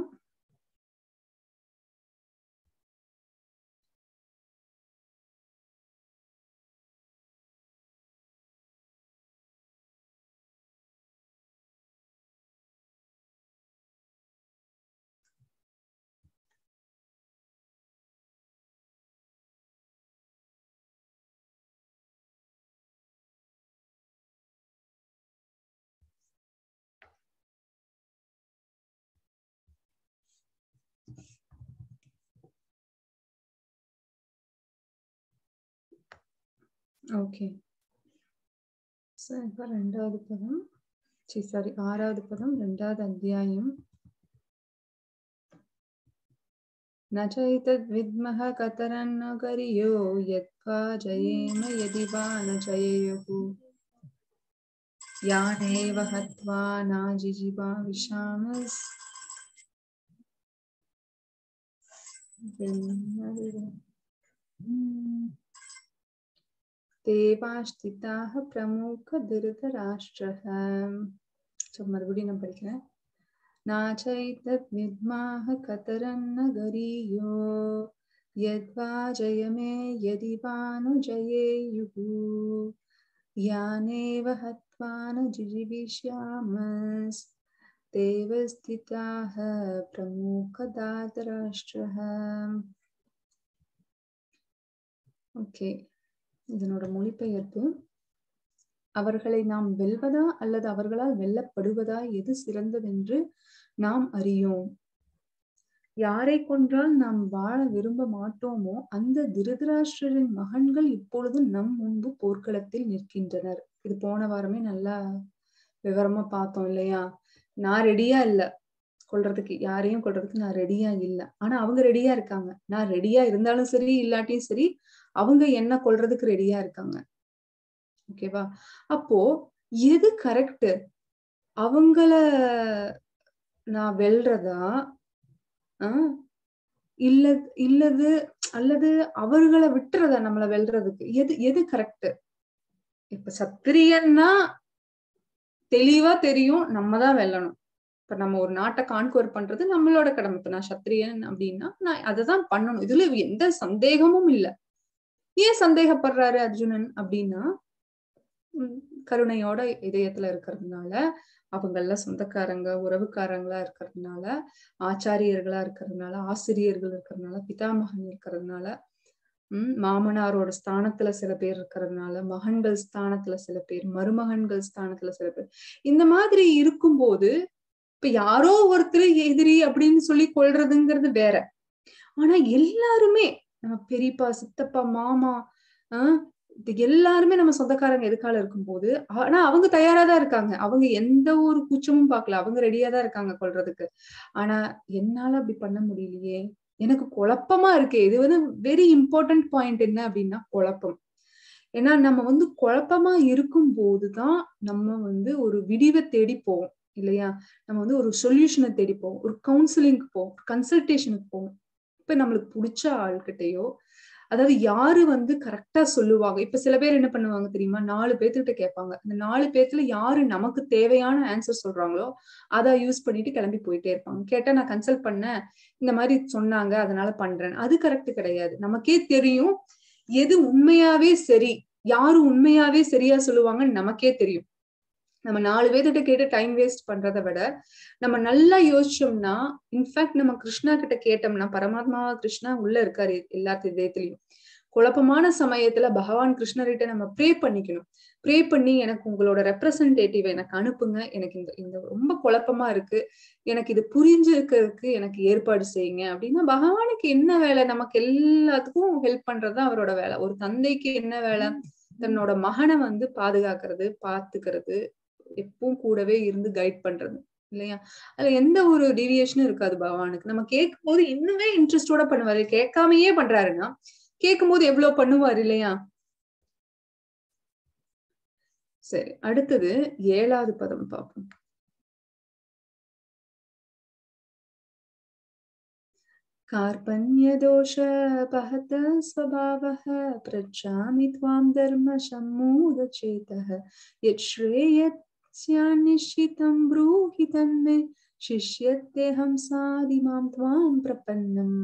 ஓகே சார் இப்போ ரெண்டாவது பதம் சரி சாரி ஆறாவது பதம் ரெண்டாவது அத்தியாயம் न चैतद्विद्मः कतरन्न करियो यद्वा जयेम यदि वा न जयेयुः यानेव हत्वा नाजिजिवा विशामस् தேவாஷ்டிதாக பிரமுக திருதராஷ்டிரக ஸோ மறுபடியும் நான் படிக்கிறேன் நாச்சைதத் வித்மாக கதரன்ன கரீயோ யத்வா ஜயமே யதி வானு ஜயேயுः யானேவ ஹத்வான ஜிஜிவிஷ்யாமஸ் தேவஸ்திதாக பிரமுகதாதராஷ்டிரக ஓகே இதனோட மொழிபெயர்ப்பு அவர்களை நாம் வெல்வதா அல்லது அவர்களால் வெல்லப்படுவதா எது சிறந்ததென்று நாம் அறியோம். யாரை கொன்றால் நாம் வாழ விரும்ப மாட்டோமோ அந்த திருதராஷ்டிரரின் மகன்கள் இப்பொழுது நம் முன்பு போர்க்களத்தில் நிற்கின்றனர். இது போன வாரமே நல்லா விவரமா பார்த்தோம் இல்லையா? நான் ரெடியா இல்ல. கொள்றதுக்கு யாரையும் கொள்றதுக்கு நான் ரெடியா இல்ல. ஆனா அவங்க ரெடியா இருக்காங்க. நான் ரெடியா இருந்தாலும் சரி இல்லாட்டியும் சரி அவங்க என்ன கொள்றதுக்கு ரெடியா இருக்காங்க. ஓகேவா அப்போ எது கரெக்ட் அவங்கள நான் வெல்றதா? ஆஹ் இல்ல இல்லது அல்லது அவர்களை விட்டுறதா நம்மள வெல்றதுக்கு? எது எது கரெக்ட் இப்ப சத்திரியன்னா தெளிவா தெரியும் நம்ம தான் வெல்லணும். இப்ப நம்ம ஒரு நாட்டை கான்கோர் பண்றது நம்மளோட கடமை. இப்ப நான் சத்திரியன் அப்படின்னா நான் அததான் பண்ணணும். இதுல எந்த சந்தேகமும் இல்ல. ஏன் சந்தேகப்படுறாரு அர்ஜுனன் அப்படின்னா கருணையோட இதயத்துல இருக்கிறதுனால அவங்கள சொந்தக்காரங்க உறவுக்காரங்களா இருக்கிறதுனால ஆச்சாரியர்களா இருக்கிறதுனால ஆசிரியர்கள் இருக்கிறதுனால பிதாமகன் இருக்கிறதுனால உம் மாமனாரோட ஸ்தானத்துல சில பேர் இருக்கிறதுனால மகன்கள் ஸ்தானத்துல சில பேர் மருமகன்கள் ஸ்தானத்துல சில பேர். இந்த மாதிரி இருக்கும்போது இப்ப யாரோ ஒருத்தர் எதிரி அப்படின்னு சொல்லி கொள்றதுங்கிறது வேற. ஆனா எல்லாருமே நம்ம பெரியப்பா சித்தப்பா மாமா ஆஹ் எல்லாருமே நம்ம சொந்தக்காரங்க எதுக்கால இருக்கும்போது ஆனா அவங்க தயாரா தான் இருக்காங்க. அவங்க எந்த ஒரு கூச்சமும் பார்க்கல. அவங்க ரெடியா தான் இருக்காங்க கொள்றதுக்கு ஆனா என்னால அப்படி பண்ண முடியலையே. எனக்கு குழப்பமா இருக்கு. இது வந்து வெரி இம்பார்ட்டன்ட் பாயிண்ட் என்ன அப்படின்னா குழப்பம். ஏன்னா நம்ம வந்து குழப்பமா இருக்கும் போதுதான் நம்ம வந்து ஒரு விடிவை தேடி போவோம் இல்லையா? நம்ம வந்து ஒரு சொல்யூஷனை தேடி போவோம். ஒரு கவுன்சிலிங்க்கு போவோம். கன்சல்டேஷனுக்கு போவோம். இப்ப நம்மளுக்கு பிடிச்ச ஆள்கிட்டயோ அதாவது யாரு வந்து கரெக்டா சொல்லுவாங்க? இப்ப சில பேர் என்ன பண்ணுவாங்க தெரியுமா? நாலு பேர்த்துக்கிட்ட கேட்பாங்க. அந்த நாலு பேர்த்துல யாரு நமக்கு தேவையான ஆன்சர் சொல்றாங்களோ அதை யூஸ் பண்ணிட்டு கிளம்பி போயிட்டே இருப்பாங்க. கேட்டா நான் கன்சல்ட் பண்ணேன். இந்த மாதிரி சொன்னாங்க அதனால பண்றேன். அது கரெக்ட் கிடையாது. நமக்கே தெரியும். எது உண்மையாவே சரி யாரு உண்மையாவே சரியா சொல்லுவாங்கன்னு நமக்கே தெரியும். நம்ம நாலு பேர்கிட்ட கேட்டு டைம் வேஸ்ட் பண்றதை விட நம்ம நல்லா யோசிச்சோம்னா இன்ஃபேக்ட் நம்ம கிருஷ்ணா கிட்ட கேட்டோம்னா பரமாத்மா கிருஷ்ணா உள்ள இருக்காரு எல்லா இதயத்திலையும். குழப்பமான சமயத்துல பகவான் கிருஷ்ணர்கிட்ட நம்ம ப்ரே பண்ணிக்கணும். ப்ரே பண்ணி எனக்கு உங்களோட ரெப்ரசன்டேட்டிவ் எனக்கு அனுப்புங்க. எனக்கு இந்த இந்த ரொம்ப குழப்பமா இருக்கு. எனக்கு இது புரிஞ்சிருக்கிறதுக்கு எனக்கு ஏற்பாடு செய்யுங்க. அப்படின்னா பகவானுக்கு என்ன வேலை? நமக்கு எல்லாத்துக்கும் ஹெல்ப் பண்றதுதான் அவரோட வேலை. ஒரு தந்தைக்கு என்ன வேலை? தன்னோட மகனை வந்து பாதுகாக்கிறது பாத்துக்கிறது எப்பவும் கூடவே இருந்து கைட் பண்றது இல்லையா அதுல எந்த ஒரு டீவியேஷனும் இருக்காது பகவானுக்கு நம்ம கேட்கும் போது இன்னுமே இன்ட்ரெஸ்டோட பண்ணுவாரு கேட்காமயே பண்றாருன்னா கேட்கும் போது எவ்வளவு பண்ணுவார் இல்லையா சரி அடுத்தது ஏழாவது பதம் பார்ப்போம் कार्पण्यदोषपहत स्वभावः पृच्छामि त्वां धर्मसम्मूढचेतः यत् श्रेयस्यान्निश्चितं ब्रूहि तन्मे शिष्यत्यहं सादिमां त्वां பிரபன்னம்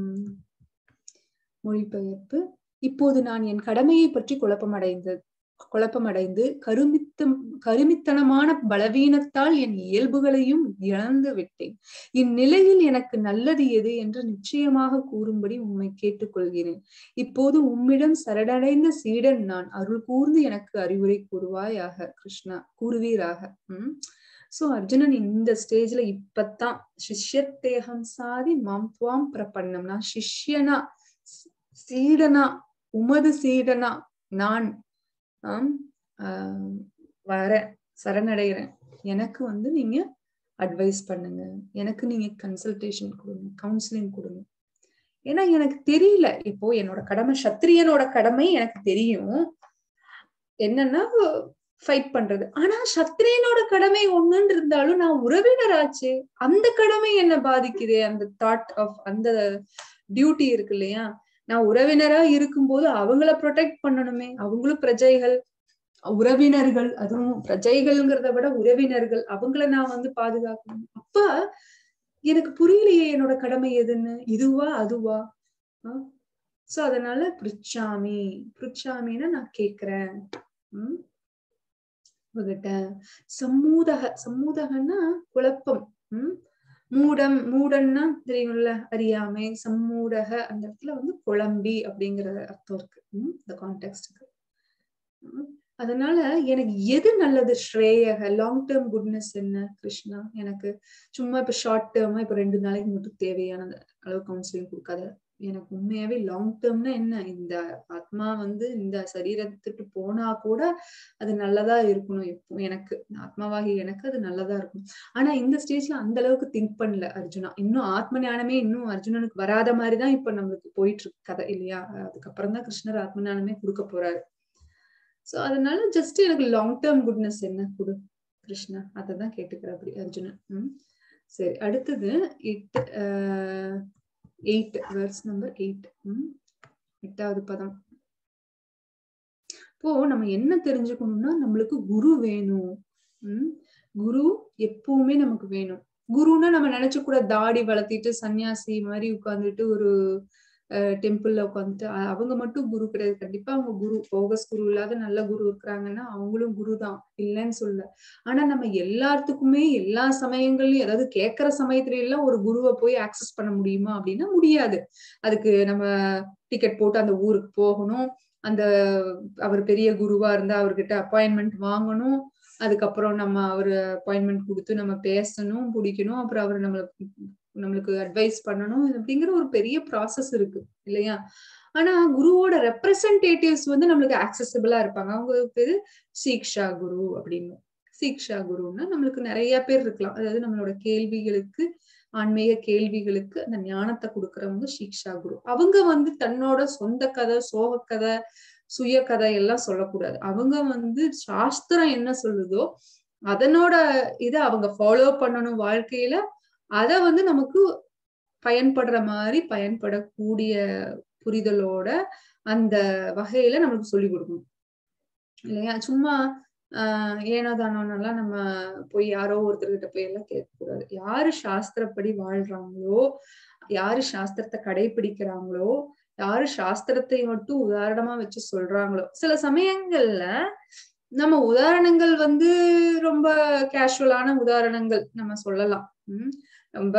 மொழிபெயர்ப்பு இப்போது நான் என் கடமையை பற்றி குழப்பமடைந்தது குழப்பமடைந்து கருமித்தம் கருமித்தனமான பலவீனத்தால் என் இயல்புகளையும் இழந்து விட்டேன். இந்நிலையில் எனக்கு நல்லது எது என்று நிச்சயமாக கூறும்படி உம்மை கேட்டுக்கொள்கிறேன். இப்போது உம்மிடம் சரணடைந்த சீடன் நான் அருள் கூர்ந்து எனக்கு அறிவுரை கூறுவாயாக கிருஷ்ணா கூறுவீராக. உம் சோ அர்ஜுனன் இந்த ஸ்டேஜ்ல இப்பத்தான் சிஷ்யத்தேகம் சாதி மாம் துவாம் பிரபன்னம் நான் சிஷ்யனா சீடனா உமது சீடனா நான் வர சரணடைகிறேன். எனக்கு வந்து நீங்க அட்வைஸ் பண்ணுங்க. எனக்கு நீங்க கன்சல்டேஷன் கொடுங்க கவுன்சிலிங் கொடுங்க. ஏன்னா எனக்கு தெரியல. இப்போ என்னோட கடமை சத்திரியனோட கடமை எனக்கு தெரியும். என்னன்னா ஃபைட் பண்றது. ஆனா சத்திரியனோட கடமை ஒண்ணுன்னு இருந்தாலும் நான் உறவினராச்சு. அந்த கடமை என்ன பாதிக்குது. அந்த தாட் ஆஃப் அந்த டியூட்டி இருக்கு இல்லையா? நான் உறவினரா இருக்கும்போது அவங்கள ப்ரொடெக்ட் பண்ணணுமே. அவங்களும் பிரஜைகள். உறவினர்கள். அதுவும் பிரஜைகள்ங்கிறத விட உறவினர்கள். அவங்கள நான் வந்து பாதுகாக்கணும். அப்ப எனக்கு புரியலையே என்னோட கடமை எதுன்னு. இதுவா அதுவா? சோ அதனால பிரிச்சாமி. பிரிச்சாமின்னா நான் கேக்குறேன். உம் உங்ககிட்ட. சம்மூதக சம்மூதகன்னா குழப்பம். உம் மூடம் மூடன்னா தெரியும்ல அறியாமை சம்மூடக அந்த இடத்துல வந்து குழம்பி அப்படிங்கிற அர்த்தம் இருக்கு. இந்த கான்டெக்ட்க்கு அதனால எனக்கு எது நல்லது? ஸ்ரேயக லாங் டேர்ம் குட்னஸ் என்ன கிருஷ்ணா? எனக்கு சும்மா இப்ப ஷார்ட் டேர்மா இப்ப ரெண்டு நாளைக்கு மட்டும் தேவையான அளவு கவுன்சிலிங் கொடுக்காத எனக்கு உண்மையாவே லாங் டேர்ம்னா என்ன? இந்த ஆத்மா வந்து இந்த சரீரத்துட்டு போனா கூட அது நல்லதா இருக்கணும் எப்போ எனக்கு ஆத்மாவாகி எனக்கு அது நல்லதா இருக்கும். ஆனா இந்த ஸ்டேஜ்ல அந்த அளவுக்கு திங்க் பண்ணல அர்ஜுனா. இன்னும் ஆத்ம ஞானமே இன்னும் அர்ஜுனனுக்கு வராத மாதிரிதான் இப்ப நம்மளுக்கு போயிட்டு இருக்கு கதை இல்லையா? அதுக்கப்புறம் தான் கிருஷ்ணர் ஆத்ம ஞானமே கொடுக்க போறாரு. சோ அதனால ஜஸ்ட் எனக்கு லாங் டேர்ம் குட்னஸ் என்ன கொடு கிருஷ்ணா? அதை தான் அப்படி அர்ஜுனன். உம் சரி அடுத்தது it eight verse number eight எட்டாவது பதம். இப்போ நம்ம என்ன தெரிஞ்சுக்கணும்னா நம்மளுக்கு குரு வேணும். உம் குரு எப்பவுமே நமக்கு வேணும். குருன்னா நம்ம நினைச்ச கூட தாடி வளர்த்திட்டு சன்னியாசி மாதிரி உட்கார்ந்துட்டு ஒரு டெம்பிள்ல உட்காந்துட்டு அவங்க மட்டும் குரு கிடையாது. கண்டிப்பா அவங்க குரு போகஸ் குரு இல்லாத நல்ல குரு இருக்கிறாங்கன்னா அவங்களும் குரு தான். இல்லைன்னு சொல்ல ஆனா நம்ம எல்லாத்துக்குமே எல்லா சமயங்கள்லயும் அதாவது கேட்கிற சமயத்துல எல்லாம் ஒரு குருவை போய் ஆக்சஸ் பண்ண முடியுமா அப்படின்னா முடியாது. அதுக்கு நம்ம டிக்கெட் போட்டு அந்த ஊருக்கு போகணும். அந்த அவர் பெரிய குருவா இருந்தா அவர்கிட்ட அப்பாயின்மெண்ட் வாங்கணும். அதுக்கப்புறம் நம்ம அவரு அப்பாயின்மெண்ட் கொடுத்து நம்ம பேசணும் பிடிக்கணும் அப்புறம் அவர் நம்மளை நம்மளுக்கு அட்வைஸ் பண்ணணும் அப்படிங்கிற ஒரு பெரிய ப்ராசஸ் இருக்கு இல்லையா? ஆனா குருவோட ரெப்ரசன்டேட்டிவ்ஸ் வந்து நம்மளுக்கு ஆக்சசபிளா இருப்பாங்க. அவங்க பேரு சீக்ஷா குரு அப்படின்னு. சீக்ஷா குருன்னா நம்மளுக்கு நிறைய பேர் இருக்கலாம். அதாவது நம்மளோட கேள்விகளுக்கு ஆன்மீக கேள்விகளுக்கு அந்த ஞானத்தை கொடுக்கறவங்க சீக்ஷா குரு. அவங்க வந்து தன்னோட சொந்த கதை சோக கதை சுய கதை எல்லாம் சொல்லக்கூடாது. அவங்க வந்து சாஸ்திரம் என்ன சொல்லுதோ அதனோட இதை அவங்க ஃபாலோ பண்ணணும் வாழ்க்கையில. அத வந்து நமக்கு பயன்படுற மாதிரி பயன்படக்கூடிய புரிதலோட அந்த வகையில நமக்கு சொல்லி கொடுக்கணும். இல்லையா? சும்மா ஆஹ் ஏனோ தானோன்னெல்லாம் நம்ம போய் யாரோ ஒருத்தர்கிட்ட போய் எல்லாம் கேட்கக்கூடாது. யாரு சாஸ்திரப்படி வாழ்றாங்களோ யாரு சாஸ்திரத்தை கடைபிடிக்கிறாங்களோ யாரு சாஸ்திரத்தை மட்டும் உதாரணமா வச்சு சொல்றாங்களோ சில சமயங்கள்ல நம்ம உதாரணங்கள் வந்து ரொம்ப கேஷுவலான உதாரணங்கள் நம்ம சொல்லலாம். உம் ரொம்ப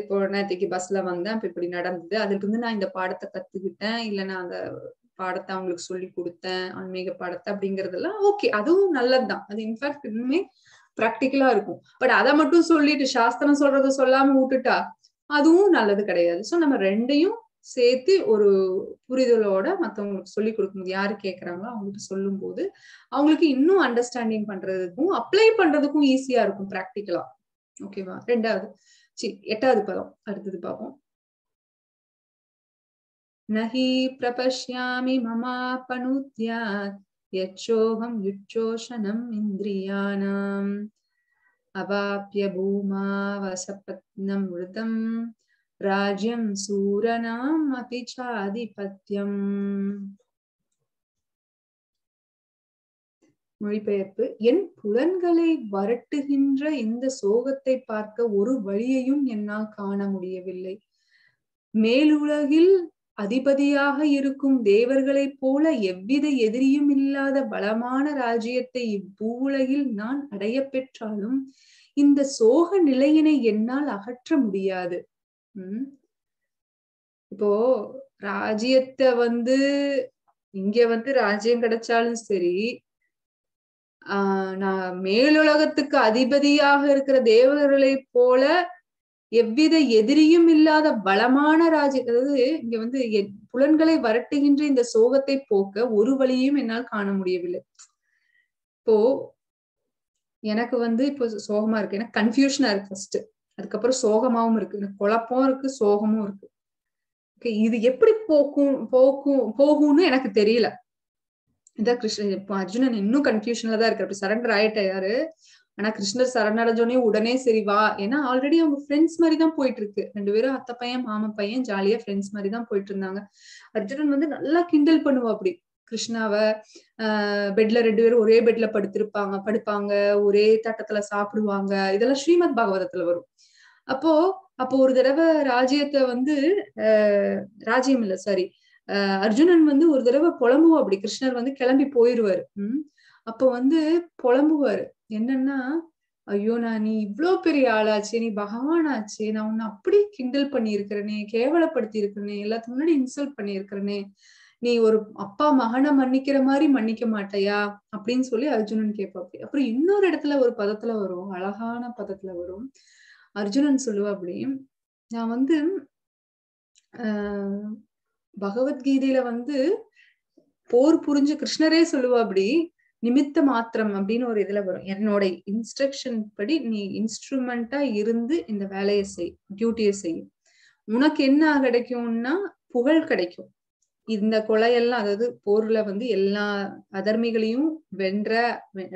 இப்போ நேற்றுக்கு பஸ்ல வந்தேன். இப்ப இப்படி நடந்தது. அதுக்கு வந்து நான் இந்த பாடத்தை கத்துக்கிட்டேன். இல்ல நான் அந்த பாடத்தை அவங்களுக்கு சொல்லி கொடுத்தேன். ஆன்மீக பாடத்தை அப்படிங்கறதெல்லாம் ஓகே அதுவும் நல்லதுதான். அது இன்ஃபேக்ட் இன்னுமே ப்ராக்டிக்கலா இருக்கும். பட் அதை மட்டும் சொல்லிட்டு சாஸ்திரம் சொல்றத சொல்லாம விட்டுட்டா அதுவும் நல்லது கிடையாது. சோ நம்ம ரெண்டையும் சேர்த்து ஒரு புரிதலோட மத்தவங்களுக்கு சொல்லி கொடுக்கும்போது யாரு கேக்குறாங்களோ அவங்களுக்கு சொல்லும் போது அவங்களுக்கு இன்னும் அண்டர்ஸ்டாண்டிங் பண்றதுக்கும் அப்ளை பண்றதுக்கும் ஈஸியா இருக்கும் ப்ராக்டிக்கலா ஓகேவா ரெண்டாவது. எட்டாவது பதம் அடுத்தது பார்ப்போம் நஹி பிரபஷ்யாமி மமாபனுத்யாத் யச்சோகம் யுச்சோஷனம் இந்திரியானாம். அவாப்பிய பூமா வசபத்னம் மிருதம் ராஜ்யம் சூரனாம் அபி சாதிபத்யம் மொழிபெயர்ப்பு என் புலன்களை வரட்டுகின்ற இந்த சோகத்தை பார்க்க ஒரு வழியையும் என்னால் காண முடியவில்லை. மேலுலகில் அதிபதியாக இருக்கும் தேவர்களைப் போல எவ்வித எதிரியும் இல்லாத பலமான ராஜ்யத்தை இப்பூவுலகில் நான் அடைய பெற்றாலும் இந்த சோக நிலையினை என்னால் அகற்ற முடியாது. உம் இப்போ ராஜ்யத்தை வந்து இங்க வந்து ராஜ்யம் கிடைச்சாலும் சரி ஆஹ் நான் மேலுலகத்துக்கு அதிபதியாக இருக்கிற தேவர்களை போல எவ்வித எதிரியும் இல்லாத பலமான ராஜ அதாவது இங்க வந்து புலன்களை வரட்டுகின்ற இந்த சோகத்தை போக்க ஒரு வழியும் என்னால் காண முடியவில்லை. இப்போ எனக்கு வந்து இப்போ சோகமா இருக்கு. எனக்கு கன்ஃபியூஷனா இருக்கு ஃபர்ஸ்ட் அதுக்கப்புறம் சோகமாவும் இருக்கு. எனக்கு குழப்பம் இருக்கு சோகமும் இருக்கு. ஓகே இது எப்படி போக்கும் போக்கும் போகும்னு எனக்கு தெரியல. இதான் கிருஷ்ணன் இப்போ அர்ஜுனன் இன்னும் கன்ஃபியூஷன்ல தான் இருக்கு அப்படி சரண்டர் ஆயிட்டாரு ஆனா கிருஷ்ணர் சரணடைஞ்சோடனே உடனே சரி வா. ஏன்னா ஆல்ரெடி அவங்க ஃப்ரெண்ட்ஸ் மாதிரி தான் போயிட்டு இருக்கு ரெண்டு பேரும் அத்தை பையன் மாம பையன் ஜாலியா ஃப்ரெண்ட்ஸ் மாதிரி தான் போயிட்டு இருந்தாங்க அர்ஜுனன் வந்து நல்லா கிண்டல் பண்ணுவா அப்படி. கிருஷ்ணாவ ஆஹ் பெட்ல ரெண்டு பேரும் ஒரே பெட்ல படுத்திருப்பாங்க படுப்பாங்க ஒரே தட்டத்துல சாப்பிடுவாங்க. இதெல்லாம் ஸ்ரீமத் பாகவதத்துல வரும். அப்போ அப்போ ஒரு தடவை ராஜ்யத்தை வந்து ஆஹ் ராஜ்யம் இல்ல சாரி அஹ் அர்ஜுனன் வந்து ஒரு தடவை புலம்புவா அப்படி. கிருஷ்ணர் வந்து கிளம்பி போயிருவாரு. உம் அப்போ வந்து புலம்புவாரு. என்னன்னா ஐயோ நான் நீ இவ்ளோ பெரிய ஆளாச்சே நீ பகவான் ஆச்சே நான் உன்னை அப்படி கிண்டல் பண்ணியிருக்கிறனே கேவலப்படுத்தி இருக்கிறனே எல்லாத்துக்கு முன்னாடி இன்சல்ட் பண்ணியிருக்கிறனே நீ ஒரு அப்பா மகனை மன்னிக்கிற மாதிரி மன்னிக்க மாட்டையா? அப்படின்னு சொல்லி அர்ஜுனன் கேட்பாப்படி அப்புறம் இன்னொரு இடத்துல ஒரு பதத்துல வரும் அழகான பதத்துல வரும். அர்ஜுனன் சொல்லுவா அப்படி நான் வந்து ஆஹ் பகவத்கீதையில வந்து போர் புரிஞ்சு கிருஷ்ணரே சொல்லுவா அப்படி நிமித்த மாத்திரம் அப்படின்னு ஒரு இதுல வரும். என்னோட இன்ஸ்ட்ரக்ஷன் படி நீ இன்ஸ்ட்ருமெண்டா இருந்து இந்த வேலையை செய் டியூட்டியை செய்யும் உனக்கு என்ன கிடைக்கும்னா புகழ் கிடைக்கும். இந்த கொலையெல்லாம் அதாவது போர்ல வந்து எல்லா அதர்மிகளையும் வென்ற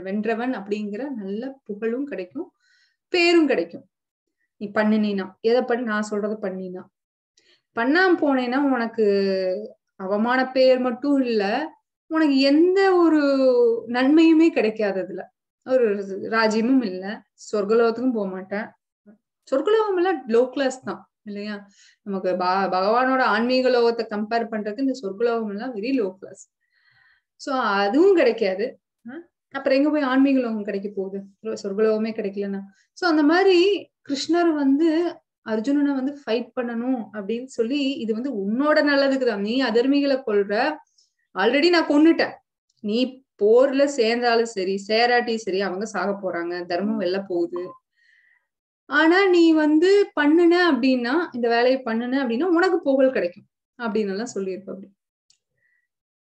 வென்றவன் அப்படிங்கிற நல்ல புகழும் கிடைக்கும் பேரும் கிடைக்கும். நீ பண்ணினா எதை பண்ணி நான் சொல்றத பண்ணினா. பண்ணாம போனேன்னா உனக்கு அவமான பேர் மட்டும் இல்ல உனக்கு எந்த ஒரு நன்மையுமே கிடைக்காது அதுல. ஒரு ராஜ்யமும் இல்ல. சொர்க்கலோகத்துக்கும் போக மாட்டேன். சொர்க்கலோகம் எல்லாம் லோ கிளாஸ் தான் இல்லையா? நமக்கு பகவானோட ஆன்மீக லோகத்தை கம்பேர் பண்றதுக்கு இந்த சொர்க்கலோகம் எல்லாம் வெரி லோ கிளாஸ் சோ அதுவும் கிடைக்காது. அப்புறம் எங்க போய் ஆன்மீக லோகம் கிடைக்க போகுது? சொர்க்கலோகமே கிடைக்கலன்னா. சோ அந்த மாதிரி கிருஷ்ணர் வந்து அர்ஜுனனை வந்து ஃபைட் பண்ணணும் அப்படின்னு சொல்லி இது வந்து உன்னோட நல்லதுக்கு தான். நீ அதர்மிகளை கொள்ற ஆல்ரெடி நான் கொன்னுட்டேன். நீ போர்ல சேர்ந்தாலும் சரி சேராட்டி சரி அவங்க சாக போறாங்க. தர்மம் வெளில போகுது. ஆனா நீ வந்து பண்ணுன அப்படின்னா இந்த வேலையை பண்ணுன அப்படின்னா உனக்கு புகழ் கிடைக்கும் அப்படின்னு எல்லாம் சொல்லியிருப்ப அப்படி.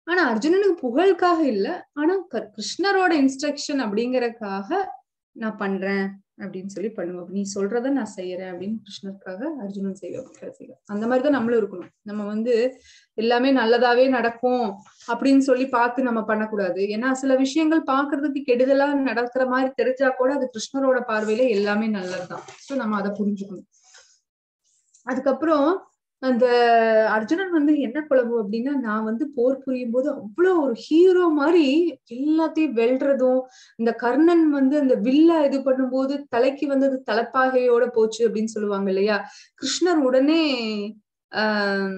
ஆனா அர்ஜுனனுக்கு புகழுக்காக இல்ல. ஆனா கிருஷ்ணரோட இன்ஸ்ட்ரக்ஷன் அப்படிங்கறக்காக நான் பண்றேன். அப்படின்னு சொல்லி பண்ணுவோம். நீ சொல்றத நான் செய்யறேன் அப்படின்னு கிருஷ்ணருக்காக அர்ஜுனன் செய்வோம் கடைசியில அந்த மாதிரிதான் நம்மளும் இருக்கணும். நம்ம வந்து எல்லாமே நல்லதாவே நடக்கும் அப்படின்னு சொல்லி பார்த்து நம்ம பண்ணக்கூடாது. ஏன்னா சில விஷயங்கள் பாக்குறதுக்கு கெடுதலா நடக்கிற மாதிரி தெரிஞ்சா கூட அது கிருஷ்ணரோட பார்வையில எல்லாமே நல்லதுதான். சோ நம்ம அதை புரிஞ்சுக்கணும். அதுக்கப்புறம் அந்த அர்ஜுனன் வந்து என்ன குழம்பு அப்படின்னா நான் வந்து போர் புரியும் போது அவ்வளவு ஒரு ஹீரோ மாதிரி எல்லாத்தையும் வெல்றதும் இந்த கர்ணன் வந்து அந்த வில்ல இது பண்ணும்போது தலைக்கு வந்தது தலைப்பாகையோட போச்சு அப்படின்னு சொல்லுவாங்க இல்லையா? கிருஷ்ணர் உடனே ஆஹ்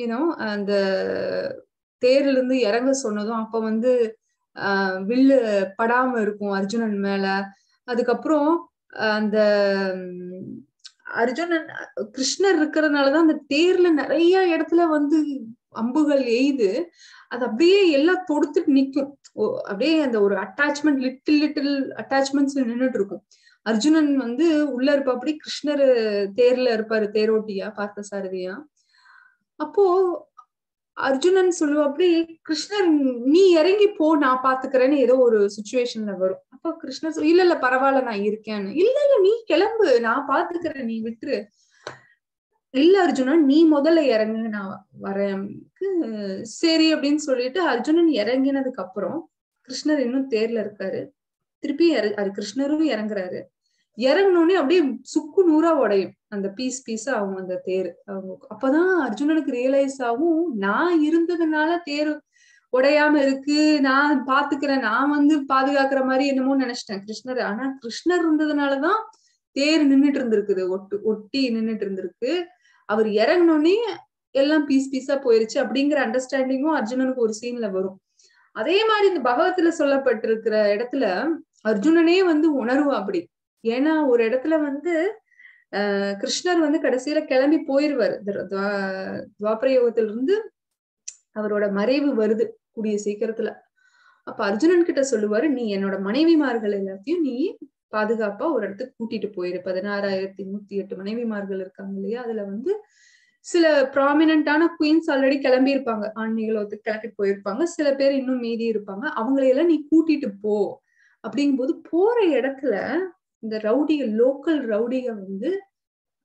யூனோ அந்த தேர்ல இருந்து இறங்க சொன்னதும் அப்ப வந்து ஆஹ் வில்லு படாம இருக்கும் அர்ஜுனன் மேல. அதுக்கப்புறம் அந்த அர்ஜுனன் கிருஷ்ணர் இருக்கிறதுனாலதான் அந்த தேர்ல நிறைய இடத்துல வந்து அம்புகள் எய்து. அது அப்படியே எல்லாம் தொடுத்துட்டு நிக்கும். அப்படியே அந்த ஒரு அட்டாச்மெண்ட் லிட்டில் லிட்டில் அட்டாச்மெண்ட்ஸ்ல நின்றுட்டு இருக்கும் அர்ஜுனன் வந்து உள்ள இருப்பா அப்படி கிருஷ்ணர் தேர்ல இருப்பாரு தேரோட்டியா பார்த்த சாரதியா அப்போ அர்ஜுனன் சொல்லுவாப்படி கிருஷ்ணர் நீ இறங்கி போ நான் பாத்துக்கிறேன்னு ஏதோ ஒரு சுச்சுவேஷன்ல வரும். அப்ப கிருஷ்ணர் இல்ல இல்ல பரவாயில்ல நான் இருக்கேன்னு. இல்ல இல்ல நீ கிளம்பு நான் பாத்துக்கிறேன் நீ விட்டுரு. இல்ல அர்ஜுனன் நீ முதல்ல இறங்கு நான் வரேன். சரி அப்படின்னு சொல்லிட்டு அர்ஜுனன் இறங்கினதுக்கு அப்புறம் கிருஷ்ணர் இன்னும் தேர்ல இருக்காரு. திருப்பி அது கிருஷ்ணரும் இறங்குறாரு. இறங்கினோடனே அப்படியே சுக்கு நூறா உடையும். அந்த பீஸ் பீஸா ஆகும் அந்த தேர். அவங்க அப்பதான் அர்ஜுனனுக்கு ரியலைஸ் ஆகும் நான் இருந்ததுனால தேர் உடையாம இருக்கு நான் பாத்துக்கிறேன் நான் வந்து பாதுகாக்கிற மாதிரி என்னமோ நினைச்சிட்டேன் கிருஷ்ணர். ஆனா கிருஷ்ணர் இருந்ததுனாலதான் தேர் நின்றுட்டு இருந்திருக்குது ஒட்டு ஒட்டி நின்றுட்டு இருந்திருக்கு. அவர் இறங்கினோடனே எல்லாம் பீஸ் பீஸா போயிருச்சு அப்படிங்கிற அண்டர்ஸ்டாண்டிங்கும் அர்ஜுனனுக்கு ஒரு சீன்ல வரும். அதே மாதிரி இந்த பகவத்துல சொல்லப்பட்டிருக்கிற இடத்துல அர்ஜுனனே வந்து உணர்வா அப்படி. ஏன்னா ஒரு இடத்துல வந்து கிருஷ்ணர் வந்து கடைசியில கிளம்பி போயிருவாரு. துவாபர இருந்து அவரோட மறைவு வருது கூடிய சீக்கிரத்துல. அப்ப அர்ஜுனன் கிட்ட சொல்லுவாரு நீ என்னோட மனைவிமார்கள் எல்லாத்தையும் நீ பாதுகாப்பா ஒரு இடத்துக்கு கூட்டிட்டு போயிரு. பதினாறாயிரத்தி நூத்தி எட்டு மனைவிமார்கள் இருக்காங்க இல்லையா? அதுல வந்து சில ப்ராமினண்டான குயின்ஸ் ஆல்ரெடி கிளம்பி இருப்பாங்க ஆன்மீகலோகத்துக்கு கிளம்பிட்டு போயிருப்பாங்க. சில பேர் இன்னும் மீதி இருப்பாங்க. அவங்களையெல்லாம் நீ கூட்டிட்டு போ. அப்படிங்கும்போது போற இடத்துல இந்த ரவுடிய லோக்கல் ரவுடிய வந்து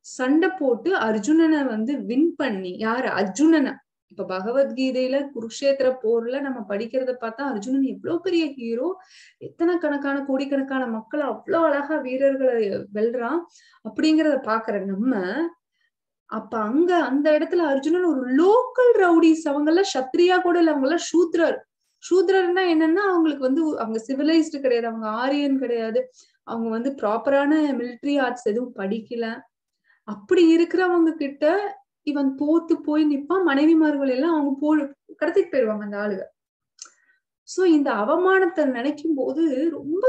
சண்டை போட்டு அர்ஜுனனை வந்து வின் பண்ணி யாரு? அர்ஜுனனை. இப்ப பகவத்கீதையில குருஷேத்திர போர்ல நம்ம படிக்கிறத பார்த்தா அர்ஜுனன் எவ்வளவு பெரிய ஹீரோ எத்தனை கணக்கான கோடிக்கணக்கான மக்கள் அவ்வளவு அழகா வீரர்களை வெல்றான் அப்படிங்கிறத பாக்குற நம்ம அப்ப அங்க அந்த இடத்துல அர்ஜுனன் ஒரு லோக்கல் ரவுடிஸ். அவங்க எல்லாம் சத்ரியா கூட இல்ல அவங்க எல்லாம் சூத்ரர். சூத்ரர்னா என்னன்னா அவங்களுக்கு வந்து அவங்க சிவிலைஸ்டு கிடையாது அவங்க ஆரியன் கிடையாது. அவங்க வந்து ப்ராப்பரான மிலிட்ரி ஆர்ட்ஸ் எதுவும் படிக்கல. அப்படி இருக்கிறவங்க கிட்ட இவன் தோத்து போய் நிப்பான் மனைவிமார்கள் எல்லாம் அவங்க போ கடத்திட்டு போயிடுவாங்க அந்த ஆளுக. சோ இந்த அவமானத்தை நினைக்கும் போது ரொம்ப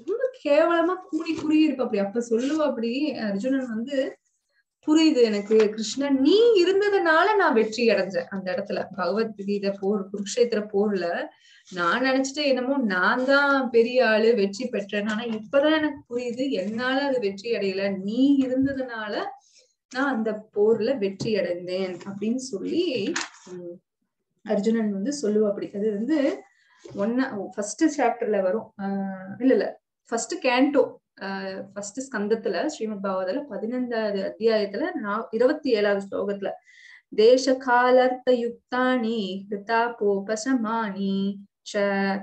ரொம்ப கேவலமா கூடி கூடி இருப்ப அப்படி. அப்ப சொல்லுவா அப்படி அர்ஜுனன் வந்து புரியுது எனக்கு கிருஷ்ணன். நீ இருந்ததுனால நான் வெற்றி அடைஞ்சேன். அந்த இடத்துல பகவத்கீதை போர் குருக்ஷேத்திர போர்ல நான் நினைச்சிட்டு என்னமோ நான் தான் பெரிய ஆளு வெற்றி பெற்றேன் ஆனா இப்பதான் எனக்கு புரியுது என்னால அது வெற்றி அடையல. நீ இருந்ததுனால நான் அந்த போர்ல வெற்றி அடைந்தேன் அப்படின்னு சொல்லி அர்ஜுனன் வந்து சொல்லுவா அப்படி. அது வந்து ஒன்னா ஃபர்ஸ்ட் சாப்டர்ல வரும். ஆஹ் இல்ல இல்ல. ஃபர்ஸ்ட் கேண்டோ ஃபர்ஸ்ட் ஸ்கந்தத்துல ஸ்ரீமத் பாவத்துல பதினைந்தாவது அத்தியாயத்துல நான் இருபத்தி ஏழாவது ஸ்லோகத்துல தேச காலர்த்த யுக்தானி ஹிருதாபோபசமானி ச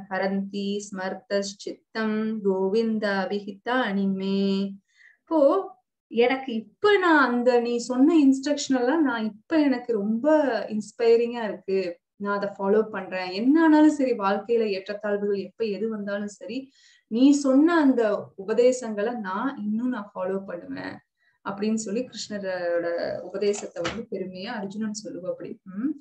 ஹரந்தி சித்தம் கோவிந்தா அபிஹிதானி மே. இப்போ எனக்கு இப்ப நான் அந்த நீ சொன்ன இன்ஸ்ட்ரக்ஷன் எல்லாம் நான் இப்ப எனக்கு ரொம்ப இன்ஸ்பைரிங்கா இருக்கு. நான் அதை ஃபாலோ பண்றேன். என்ன ஆனாலும் சரி வாழ்க்கையில ஏற்றத்தாழ்வுகள் எப்ப எது வந்தாலும் சரி நீ சொன்ன அந்த உபதேசங்களை நான் இன்னும் நான் ஃபாலோ பண்ணுவேன் அப்படின்னு சொல்லி கிருஷ்ணரோட உபதேசத்தை வந்து பெருமையா அர்ஜுனன் சொல்லுவோம் அப்படி உம்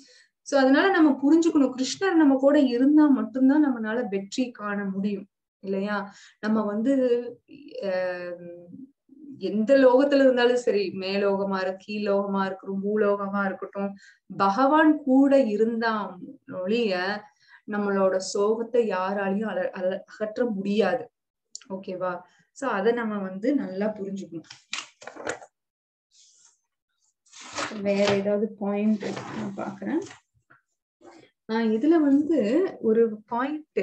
சோ அதனால நம்ம புரிஞ்சுக்கணும். கிருஷ்ணர் நம்ம கூட இருந்தா மட்டும்தான் நம்மளால வெற்றி காண முடியும். இல்லையா? நம்ம வந்து எந்த லோகத்துல இருந்தாலும் சரி மேலோகமா இருக்கு கீழோகமா இருக்கட்டும் பூலோகமா இருக்கட்டும். பகவான் கூட இருந்தா ஒழிய நம்மளோட சோகத்தை யாராலையும் அல அல அகற்ற முடியாது. ஓகேவா சோ அத நம்ம வந்து நல்லா புரிஞ்சுக்கணும். வேற ஏதாவது பாயிண்ட் நான் பாக்குறேன் ஆஹ் இதுல வந்து ஒரு பாயிண்ட்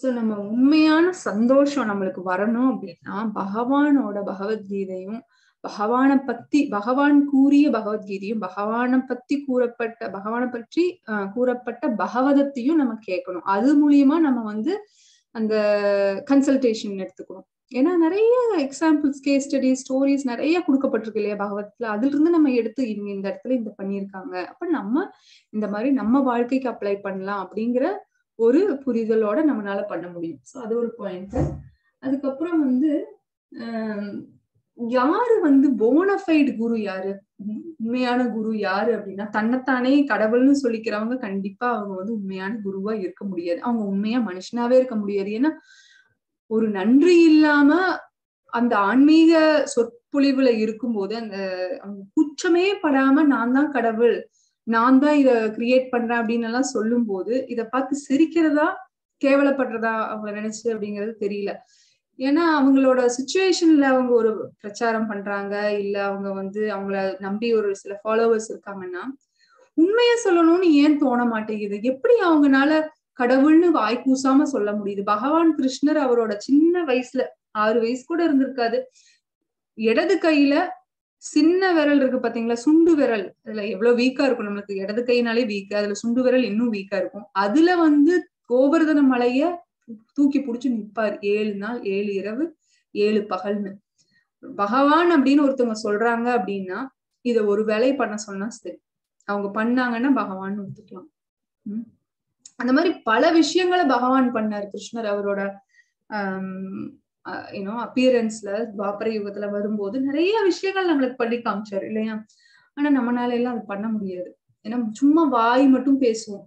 சோ நம்ம உண்மையான சந்தோஷம் நம்மளுக்கு வரணும் அப்படின்னா பகவானோட பகவத்கீதையும் பகவானை பத்தி பகவான் கூறிய பகவத்கீதையும் பகவானை பத்தி கூறப்பட்ட பகவானை பற்றி கூறப்பட்ட பகவதத்தையும் நம்ம கேட்கணும். அது மூலியமா நம்ம வந்து அந்த கன்சல்டேஷன் எடுத்துக்கணும். ஏன்னா நிறைய எக்ஸாம்பிள்ஸ் கேஸ் ஸ்டடி ஸ்டோரிஸ் நிறைய கொடுக்கப்பட்டிருக்கு இல்லையா பகவத்ல? அதுல இருந்து நம்ம எடுத்து இவங்க இந்த இடத்துல இந்த பண்ணியிருக்காங்க. அப்ப நம்ம இந்த மாதிரி நம்ம வாழ்க்கைக்கு அப்ளை பண்ணலாம் அப்படிங்கிற ஒரு புரிதலோட நம்மளால பண்ண முடியும். ஸோ அது ஒரு பாயிண்ட் அதுக்கப்புறம் வந்து யாரு வந்து போனஃபைடு குரு யாரு? உண்மையான குரு யாரு அப்படின்னா தன்னைத்தானே கடவுள்னு சொல்லிக்கிறவங்க கண்டிப்பா அவங்க வந்து உண்மையான குருவா இருக்க முடியாது. அவங்க உண்மையா மனுஷனாவே இருக்க முடியாது. ஏன்னா ஒரு நன்றி இல்லாம அந்த ஆன்மீக சொற்பொழிவுல இருக்கும்போது அந்த அவங்க குச்சமே படாம நான் தான் கடவுள். நான் தான் இத கிரியேட் பண்றேன் அப்படின்னு எல்லாம் சொல்லும் போது இத பார்த்து சிரிக்கிறதா கேவலப்படுறதா அவங்க நினைச்சு அப்படிங்கிறது தெரியல. ஏன்னா அவங்களோட சுச்சுவேஷன்ல அவங்க ஒரு பிரச்சாரம் பண்றாங்க இல்ல அவங்க வந்து அவங்கள நம்பி ஒரு சில ஃபாலோவர்ஸ் இருக்காங்கன்னா உண்மைய சொல்லணும்னு ஏன் தோண மாட்டேங்குது? எப்படி அவங்கனால கடவுள்னு வாய் கூசாம சொல்ல முடியுது? பகவான் கிருஷ்ணர் அவரோட சின்ன வயசுல ஆறு வயசு கூட இருந்திருக்காது இடது கையில சின்ன விரல் இருக்கு பாத்தீங்களா? சுண்டு விரல். அதுல எவ்வளவு வீக்கா இருக்கும் நம்மளுக்கு. இடது கைனாலே வீக் அதுல சுண்டு விரல் இன்னும் வீக்கா இருக்கும். அதுல வந்து கோவர்தன மலைய தூக்கி புடிச்சு நிற்பார் ஏழு நாள் ஏழு இரவு ஏழு பகல்னு. பகவான் அப்படின்னு ஒருத்தவங்க சொல்றாங்க அப்படின்னா இத ஒரு வேலை பண்ண சொன்னா சரி. அவங்க பண்ணாங்கன்னா பகவான் ஒத்துக்கலாம். உம் அந்த மாதிரி பல விஷயங்களை பகவான் பண்ணார் கிருஷ்ணர் அவரோட ஆஹ் யூனோ அப்பியரன்ஸ்ல துவாபர யுகத்துல வரும்போது நிறைய விஷயங்கள் நம்மளுக்கு பண்ணி காமிச்சாரு இல்லையா? ஆனா நம்மளால எல்லாம் அது பண்ண முடியாது. ஏன்னா சும்மா வாய் மட்டும் பேசுவோம்.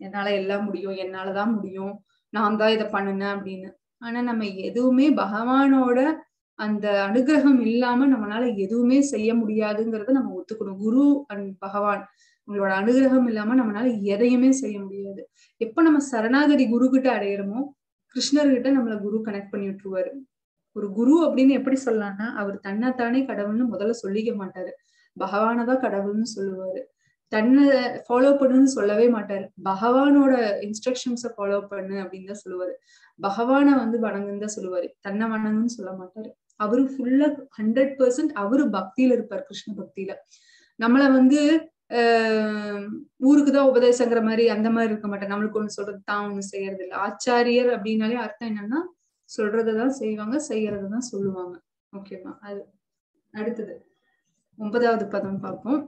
என்னால எல்லாம் முடியும் என்னாலதான் முடியும் நான் தான் இதை பண்ணினேன் அப்படின்னு. ஆனா நம்ம எதுவுமே பகவானோட அந்த அனுகிரகம் இல்லாம நம்மளால எதுவுமே செய்ய முடியாதுங்கிறத நம்ம ஒத்துக்கணும். குரு அண்ட் பகவான் உங்களோட அனுகிரகம் இல்லாம நம்மளால எதையுமே செய்ய முடியாது. எப்ப நம்ம சரணாகதி குரு கிட்ட அடையிறோமோ கிருஷ்ணர்கிட்ட நம்மள குரு கனெக்ட் பண்ணி விட்டுருவாரு. ஒரு குரு அப்படின்னு எப்படி சொல்லலாம்னா அவர் தன்னைத்தானே கடவுள்னு முதல்ல சொல்லிக்க மாட்டாரு. பகவானதான் கடவுள்னு சொல்லுவாரு. தன்னை ஃபாலோ பண்ணுன்னு சொல்லவே மாட்டாரு. பகவானோட இன்ஸ்ட்ரக்ஷன்ஸை ஃபாலோ பண்ணு அப்படின்னு தான் சொல்லுவாரு. பகவானை வந்து வணங்குன்னு தான் சொல்லுவாரு. தன்னை வணங்குன்னு சொல்ல மாட்டாரு. அவரு ஃபுல்லா ஹண்ட்ரட் பர்சன்ட் அவரு பக்தியில இருப்பார் கிருஷ்ண பக்தியில. நம்மள வந்து ஆஹ் ஊருக்குதான் உபதேசங்கிற மாதிரி அந்த மாதிரி இருக்க மாட்டேன் நம்மளுக்கு ஒண்ணு சொல்றது தான் ஒண்ணு செய்யறது இல்லை ஆச்சாரியர் அப்படின்னாலே அர்த்தம் என்னன்னா சொல்றதுதான் செய்வாங்க செய்யறதுதான் சொல்லுவாங்க. ஓகேவா? அது அடுத்தது ஒன்பதாவது பதம் பார்ப்போம்.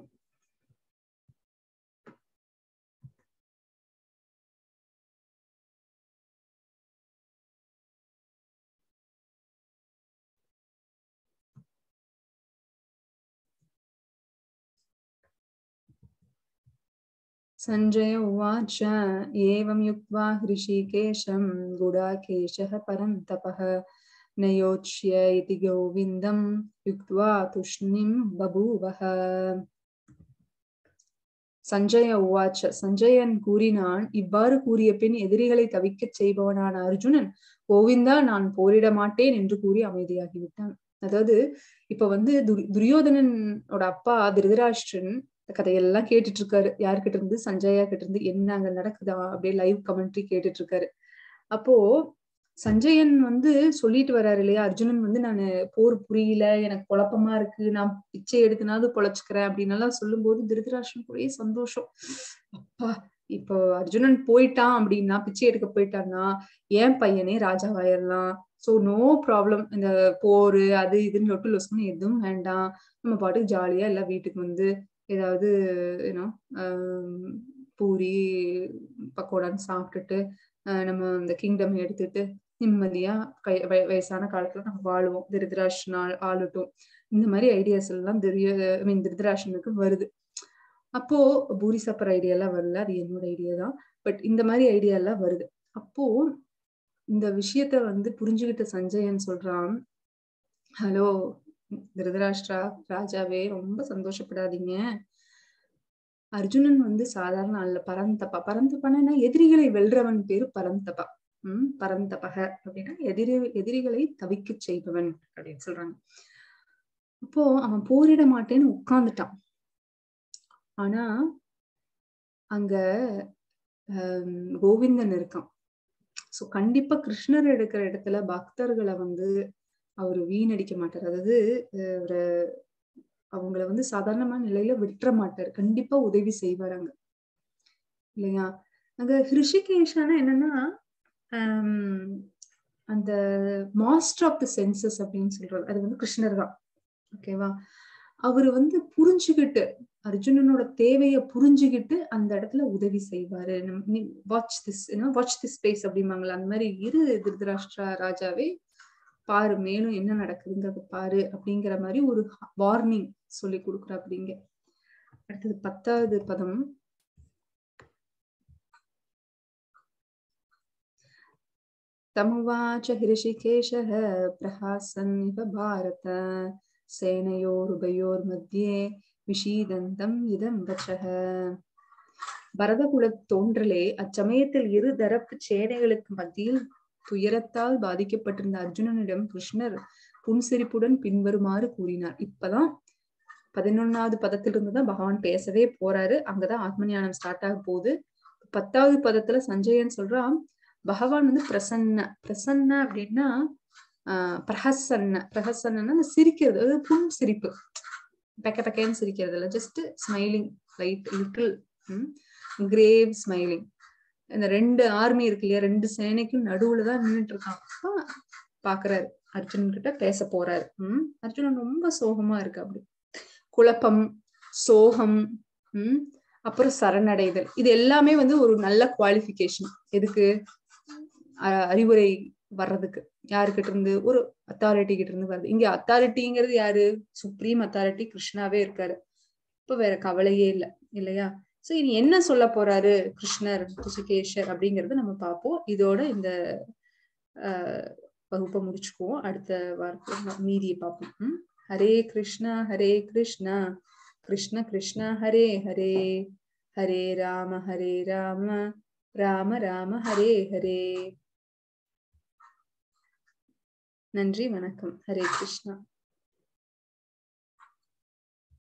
सञ्जय उवाच एवं युक्त्वा हृषीकेशं गुडाकेशः परन्तपः न योच्य इति गोविन्दं युक्त्वा तूष्णीं बभूवः சஞ்சய உவாச்ச சஞ்சயன் கூறினான் இவ்வாறு கூறிய பின் எதிரிகளை தவிக்கச் செய்பவனான அர்ஜுனன் கோவிந்தா நான் போரிட மாட்டேன் என்று கூறி அமைதியாகிவிட்டான் அதாவது இப்ப வந்து துரியோதனனோட அப்பா திருதராஷ்டிரன் கதையெல்லாம் கேட்டுட்டு இருக்காரு யார்கிட்ட இருந்து சஞ்சயா கிட்ட இருந்து என்ன அங்க நடக்குதா? அப்படியே லைவ் கமெண்ட்ரி கேட்டுட்டு இருக்காரு அப்போ சஞ்சயன் வந்து சொல்லிட்டு வர்றாரு இல்லையா? அர்ஜுனன் வந்து நான் போர் புரியல எனக்கு குழப்பமா இருக்கு நான் பிச்சை எடுத்துனாவது பொழைச்சுக்கிறேன் அப்படின்னு எல்லாம் சொல்லும் போது திருதராஷ்டிரன் சந்தோஷம். அப்பா இப்போ அர்ஜுனன் போயிட்டான் அப்படின்னா பிச்சை எடுக்க போயிட்டான்னா ஏன் பையனே ராஜாவாயிரலாம் சோ நோ ப்ராப்ளம் இந்த போரு அது இதுன்னு லொட்டு லொசுன்னு எதுவும் வேண்டாம். நம்ம பாட்டுக்கு ஜாலியா எல்லாம் வீட்டுக்கு வந்து ஏதாவது ஏன்னா பூரி பக்கோடான்னு சாப்பிட்டுட்டு நம்ம இந்த கிங்டம் எடுத்துட்டு நிம்மதியா கை வயசான காலத்துல நம்ம வாழுவோம். திருதராஷ்டன் ஆளட்டும். இந்த மாதிரி ஐடியாஸ் எல்லாம் தெரிய ஐ மீன் திருதராஷனுக்கு வருது. அப்போ பூரி சாப்பிட்ற ஐடியா எல்லாம் வரல. அது என்னோட ஐடியா தான். பட் இந்த மாதிரி ஐடியா எல்லாம் வருது. அப்போ இந்த விஷயத்த வந்து புரிஞ்சுகிட்ட சஞ்சயன் சொல்றான் ஹலோ திருதராஷ்டிரா ராஜாவே ரொம்ப சந்தோஷப்படாதீங்க. அர்ஜுனன் வந்து சாதாரண அல்ல பரந்தப்பா. பரந்தப்பானா எதிரிகளை வெல்றவன் பேரு பரந்தப்பா. உம் பரந்தபக அப்படின்னா எதிரி எதிரிகளை தவிக்க செய்பவன் அப்படின்னு சொல்றாங்க. அப்போ அவன் போரிட மாட்டேன்னு உட்கார்ந்துட்டான். ஆனா அங்க கோவிந்தன் இருக்கான். சோ கண்டிப்பா கிருஷ்ணர் எடுக்கிற இடத்துல பக்தர்களை வந்து அவரு வீணடிக்க மாட்டார். அதாவது ஒரு அவங்கள வந்து சாதாரணமான நிலையில விட்டுற மாட்டார். கண்டிப்பா உதவி செய்வாராங்க இல்லையா? அங்க ஹிருஷிகேஷானா என்னன்னா அந்த மாஸ்டர் ஆஃப் த சென்சஸ் அப்படின்னு சொல்றாரு அது வந்து கிருஷ்ணர் தான். ஓகேவா அவரு வந்து புரிஞ்சுக்கிட்டு அர்ஜுனனோட தேவைய புரிஞ்சுக்கிட்டு அந்த இடத்துல உதவி செய்வாரு. Watch this watch this space அப்படிம்பாங்களா அந்த மாதிரி இரு திருதராஷ்டிரா ராஜாவே பாரு மேலும் என்ன நடக்குதுங்கிறத பாரு அப்படிங்கிற மாதிரி ஒரு வார்னிங் சொல்லி கொடுக்குற அப்படிங்க அடுத்தது பத்தாவது பதம். தமுவாச்ச ஹிருஷிகேஷः பிரஹாசன் இவ பாரத சேனையோருபயோர் மத்தியே விஷீதந்தம் இதம் வச்சக. பரதகுல தோன்றலே அச்சமயத்தில் இரு தரப்பு சேனைகளுக்கு மத்தியில் துயரத்தால் பாதிக்கப்பட்டிருந்த அர்ஜுனனிடம் கிருஷ்ணர் புன்சிரிப்புடன் பின்வருமாறு கூறினார். இப்பதான் பதினொன்னாவது பதத்திலிருந்து தான் பகவான் பேசவே போறாரு. அங்கதான் ஆத்ம ஞானம் ஸ்டார்ட் ஆக போகுது. பத்தாவது பதத்துல சஞ்சயன் சொல்றான் பகவான் வந்து பிரசன்ன. பிரசன்ன அப்படின்னா ஆஹ் பிரஹசன்ன. பிரஹசன்னா அந்த சிரிக்கிறது அதாவது புன் சிரிப்பு பெக்க பெக்கன்னு சிரிக்கிறது இல்ல just smiling light little grave smiling இந்த ரெண்டு ஆர்மி இருக்கு இல்லையா ரெண்டு சேனைக்கும் நடுவுல தான் நின்றுட்டு இருக்கான் அப்ப பாக்குறாரு. அர்ஜுனன் கிட்ட பேச போறாரு. உம் அர்ஜுனன் ரொம்ப சோகமா இருக்கு அப்படி. குழப்பம் சோகம் உம் அப்புறம் சரணடைதல். இது எல்லாமே வந்து ஒரு நல்ல குவாலிபிகேஷன் எதுக்கு? அறிவுரை வர்றதுக்கு. யாருக்கிட்ட இருந்து? ஒரு அத்தாரிட்டி கிட்ட இருந்து வருது இங்க அத்தாரிட்டிங்கிறது யாரு? சுப்ரீம் அத்தாரிட்டி கிருஷ்ணாவே இருக்காரு. இப்ப வேற கவலையே இல்லை இல்லையா? சோ இனி என்ன சொல்ல போறாரு கிருஷ்ணர் ரிஷிகேஷர் அப்படிங்கறத நம்ம பார்ப்போம். இதோட இந்த ஆஹ் வகுப்பை முடிச்சுக்குவோம். அடுத்த வார்த்தை மீதியை பார்ப்போம். ஹரே கிருஷ்ணா ஹரே கிருஷ்ணா. கிருஷ்ண கிருஷ்ணா ஹரே ஹரே. ஹரே ராம ஹரே ராம. ராம ராம ஹரே ஹரே. நன்றி வணக்கம். ஹரே கிருஷ்ணா.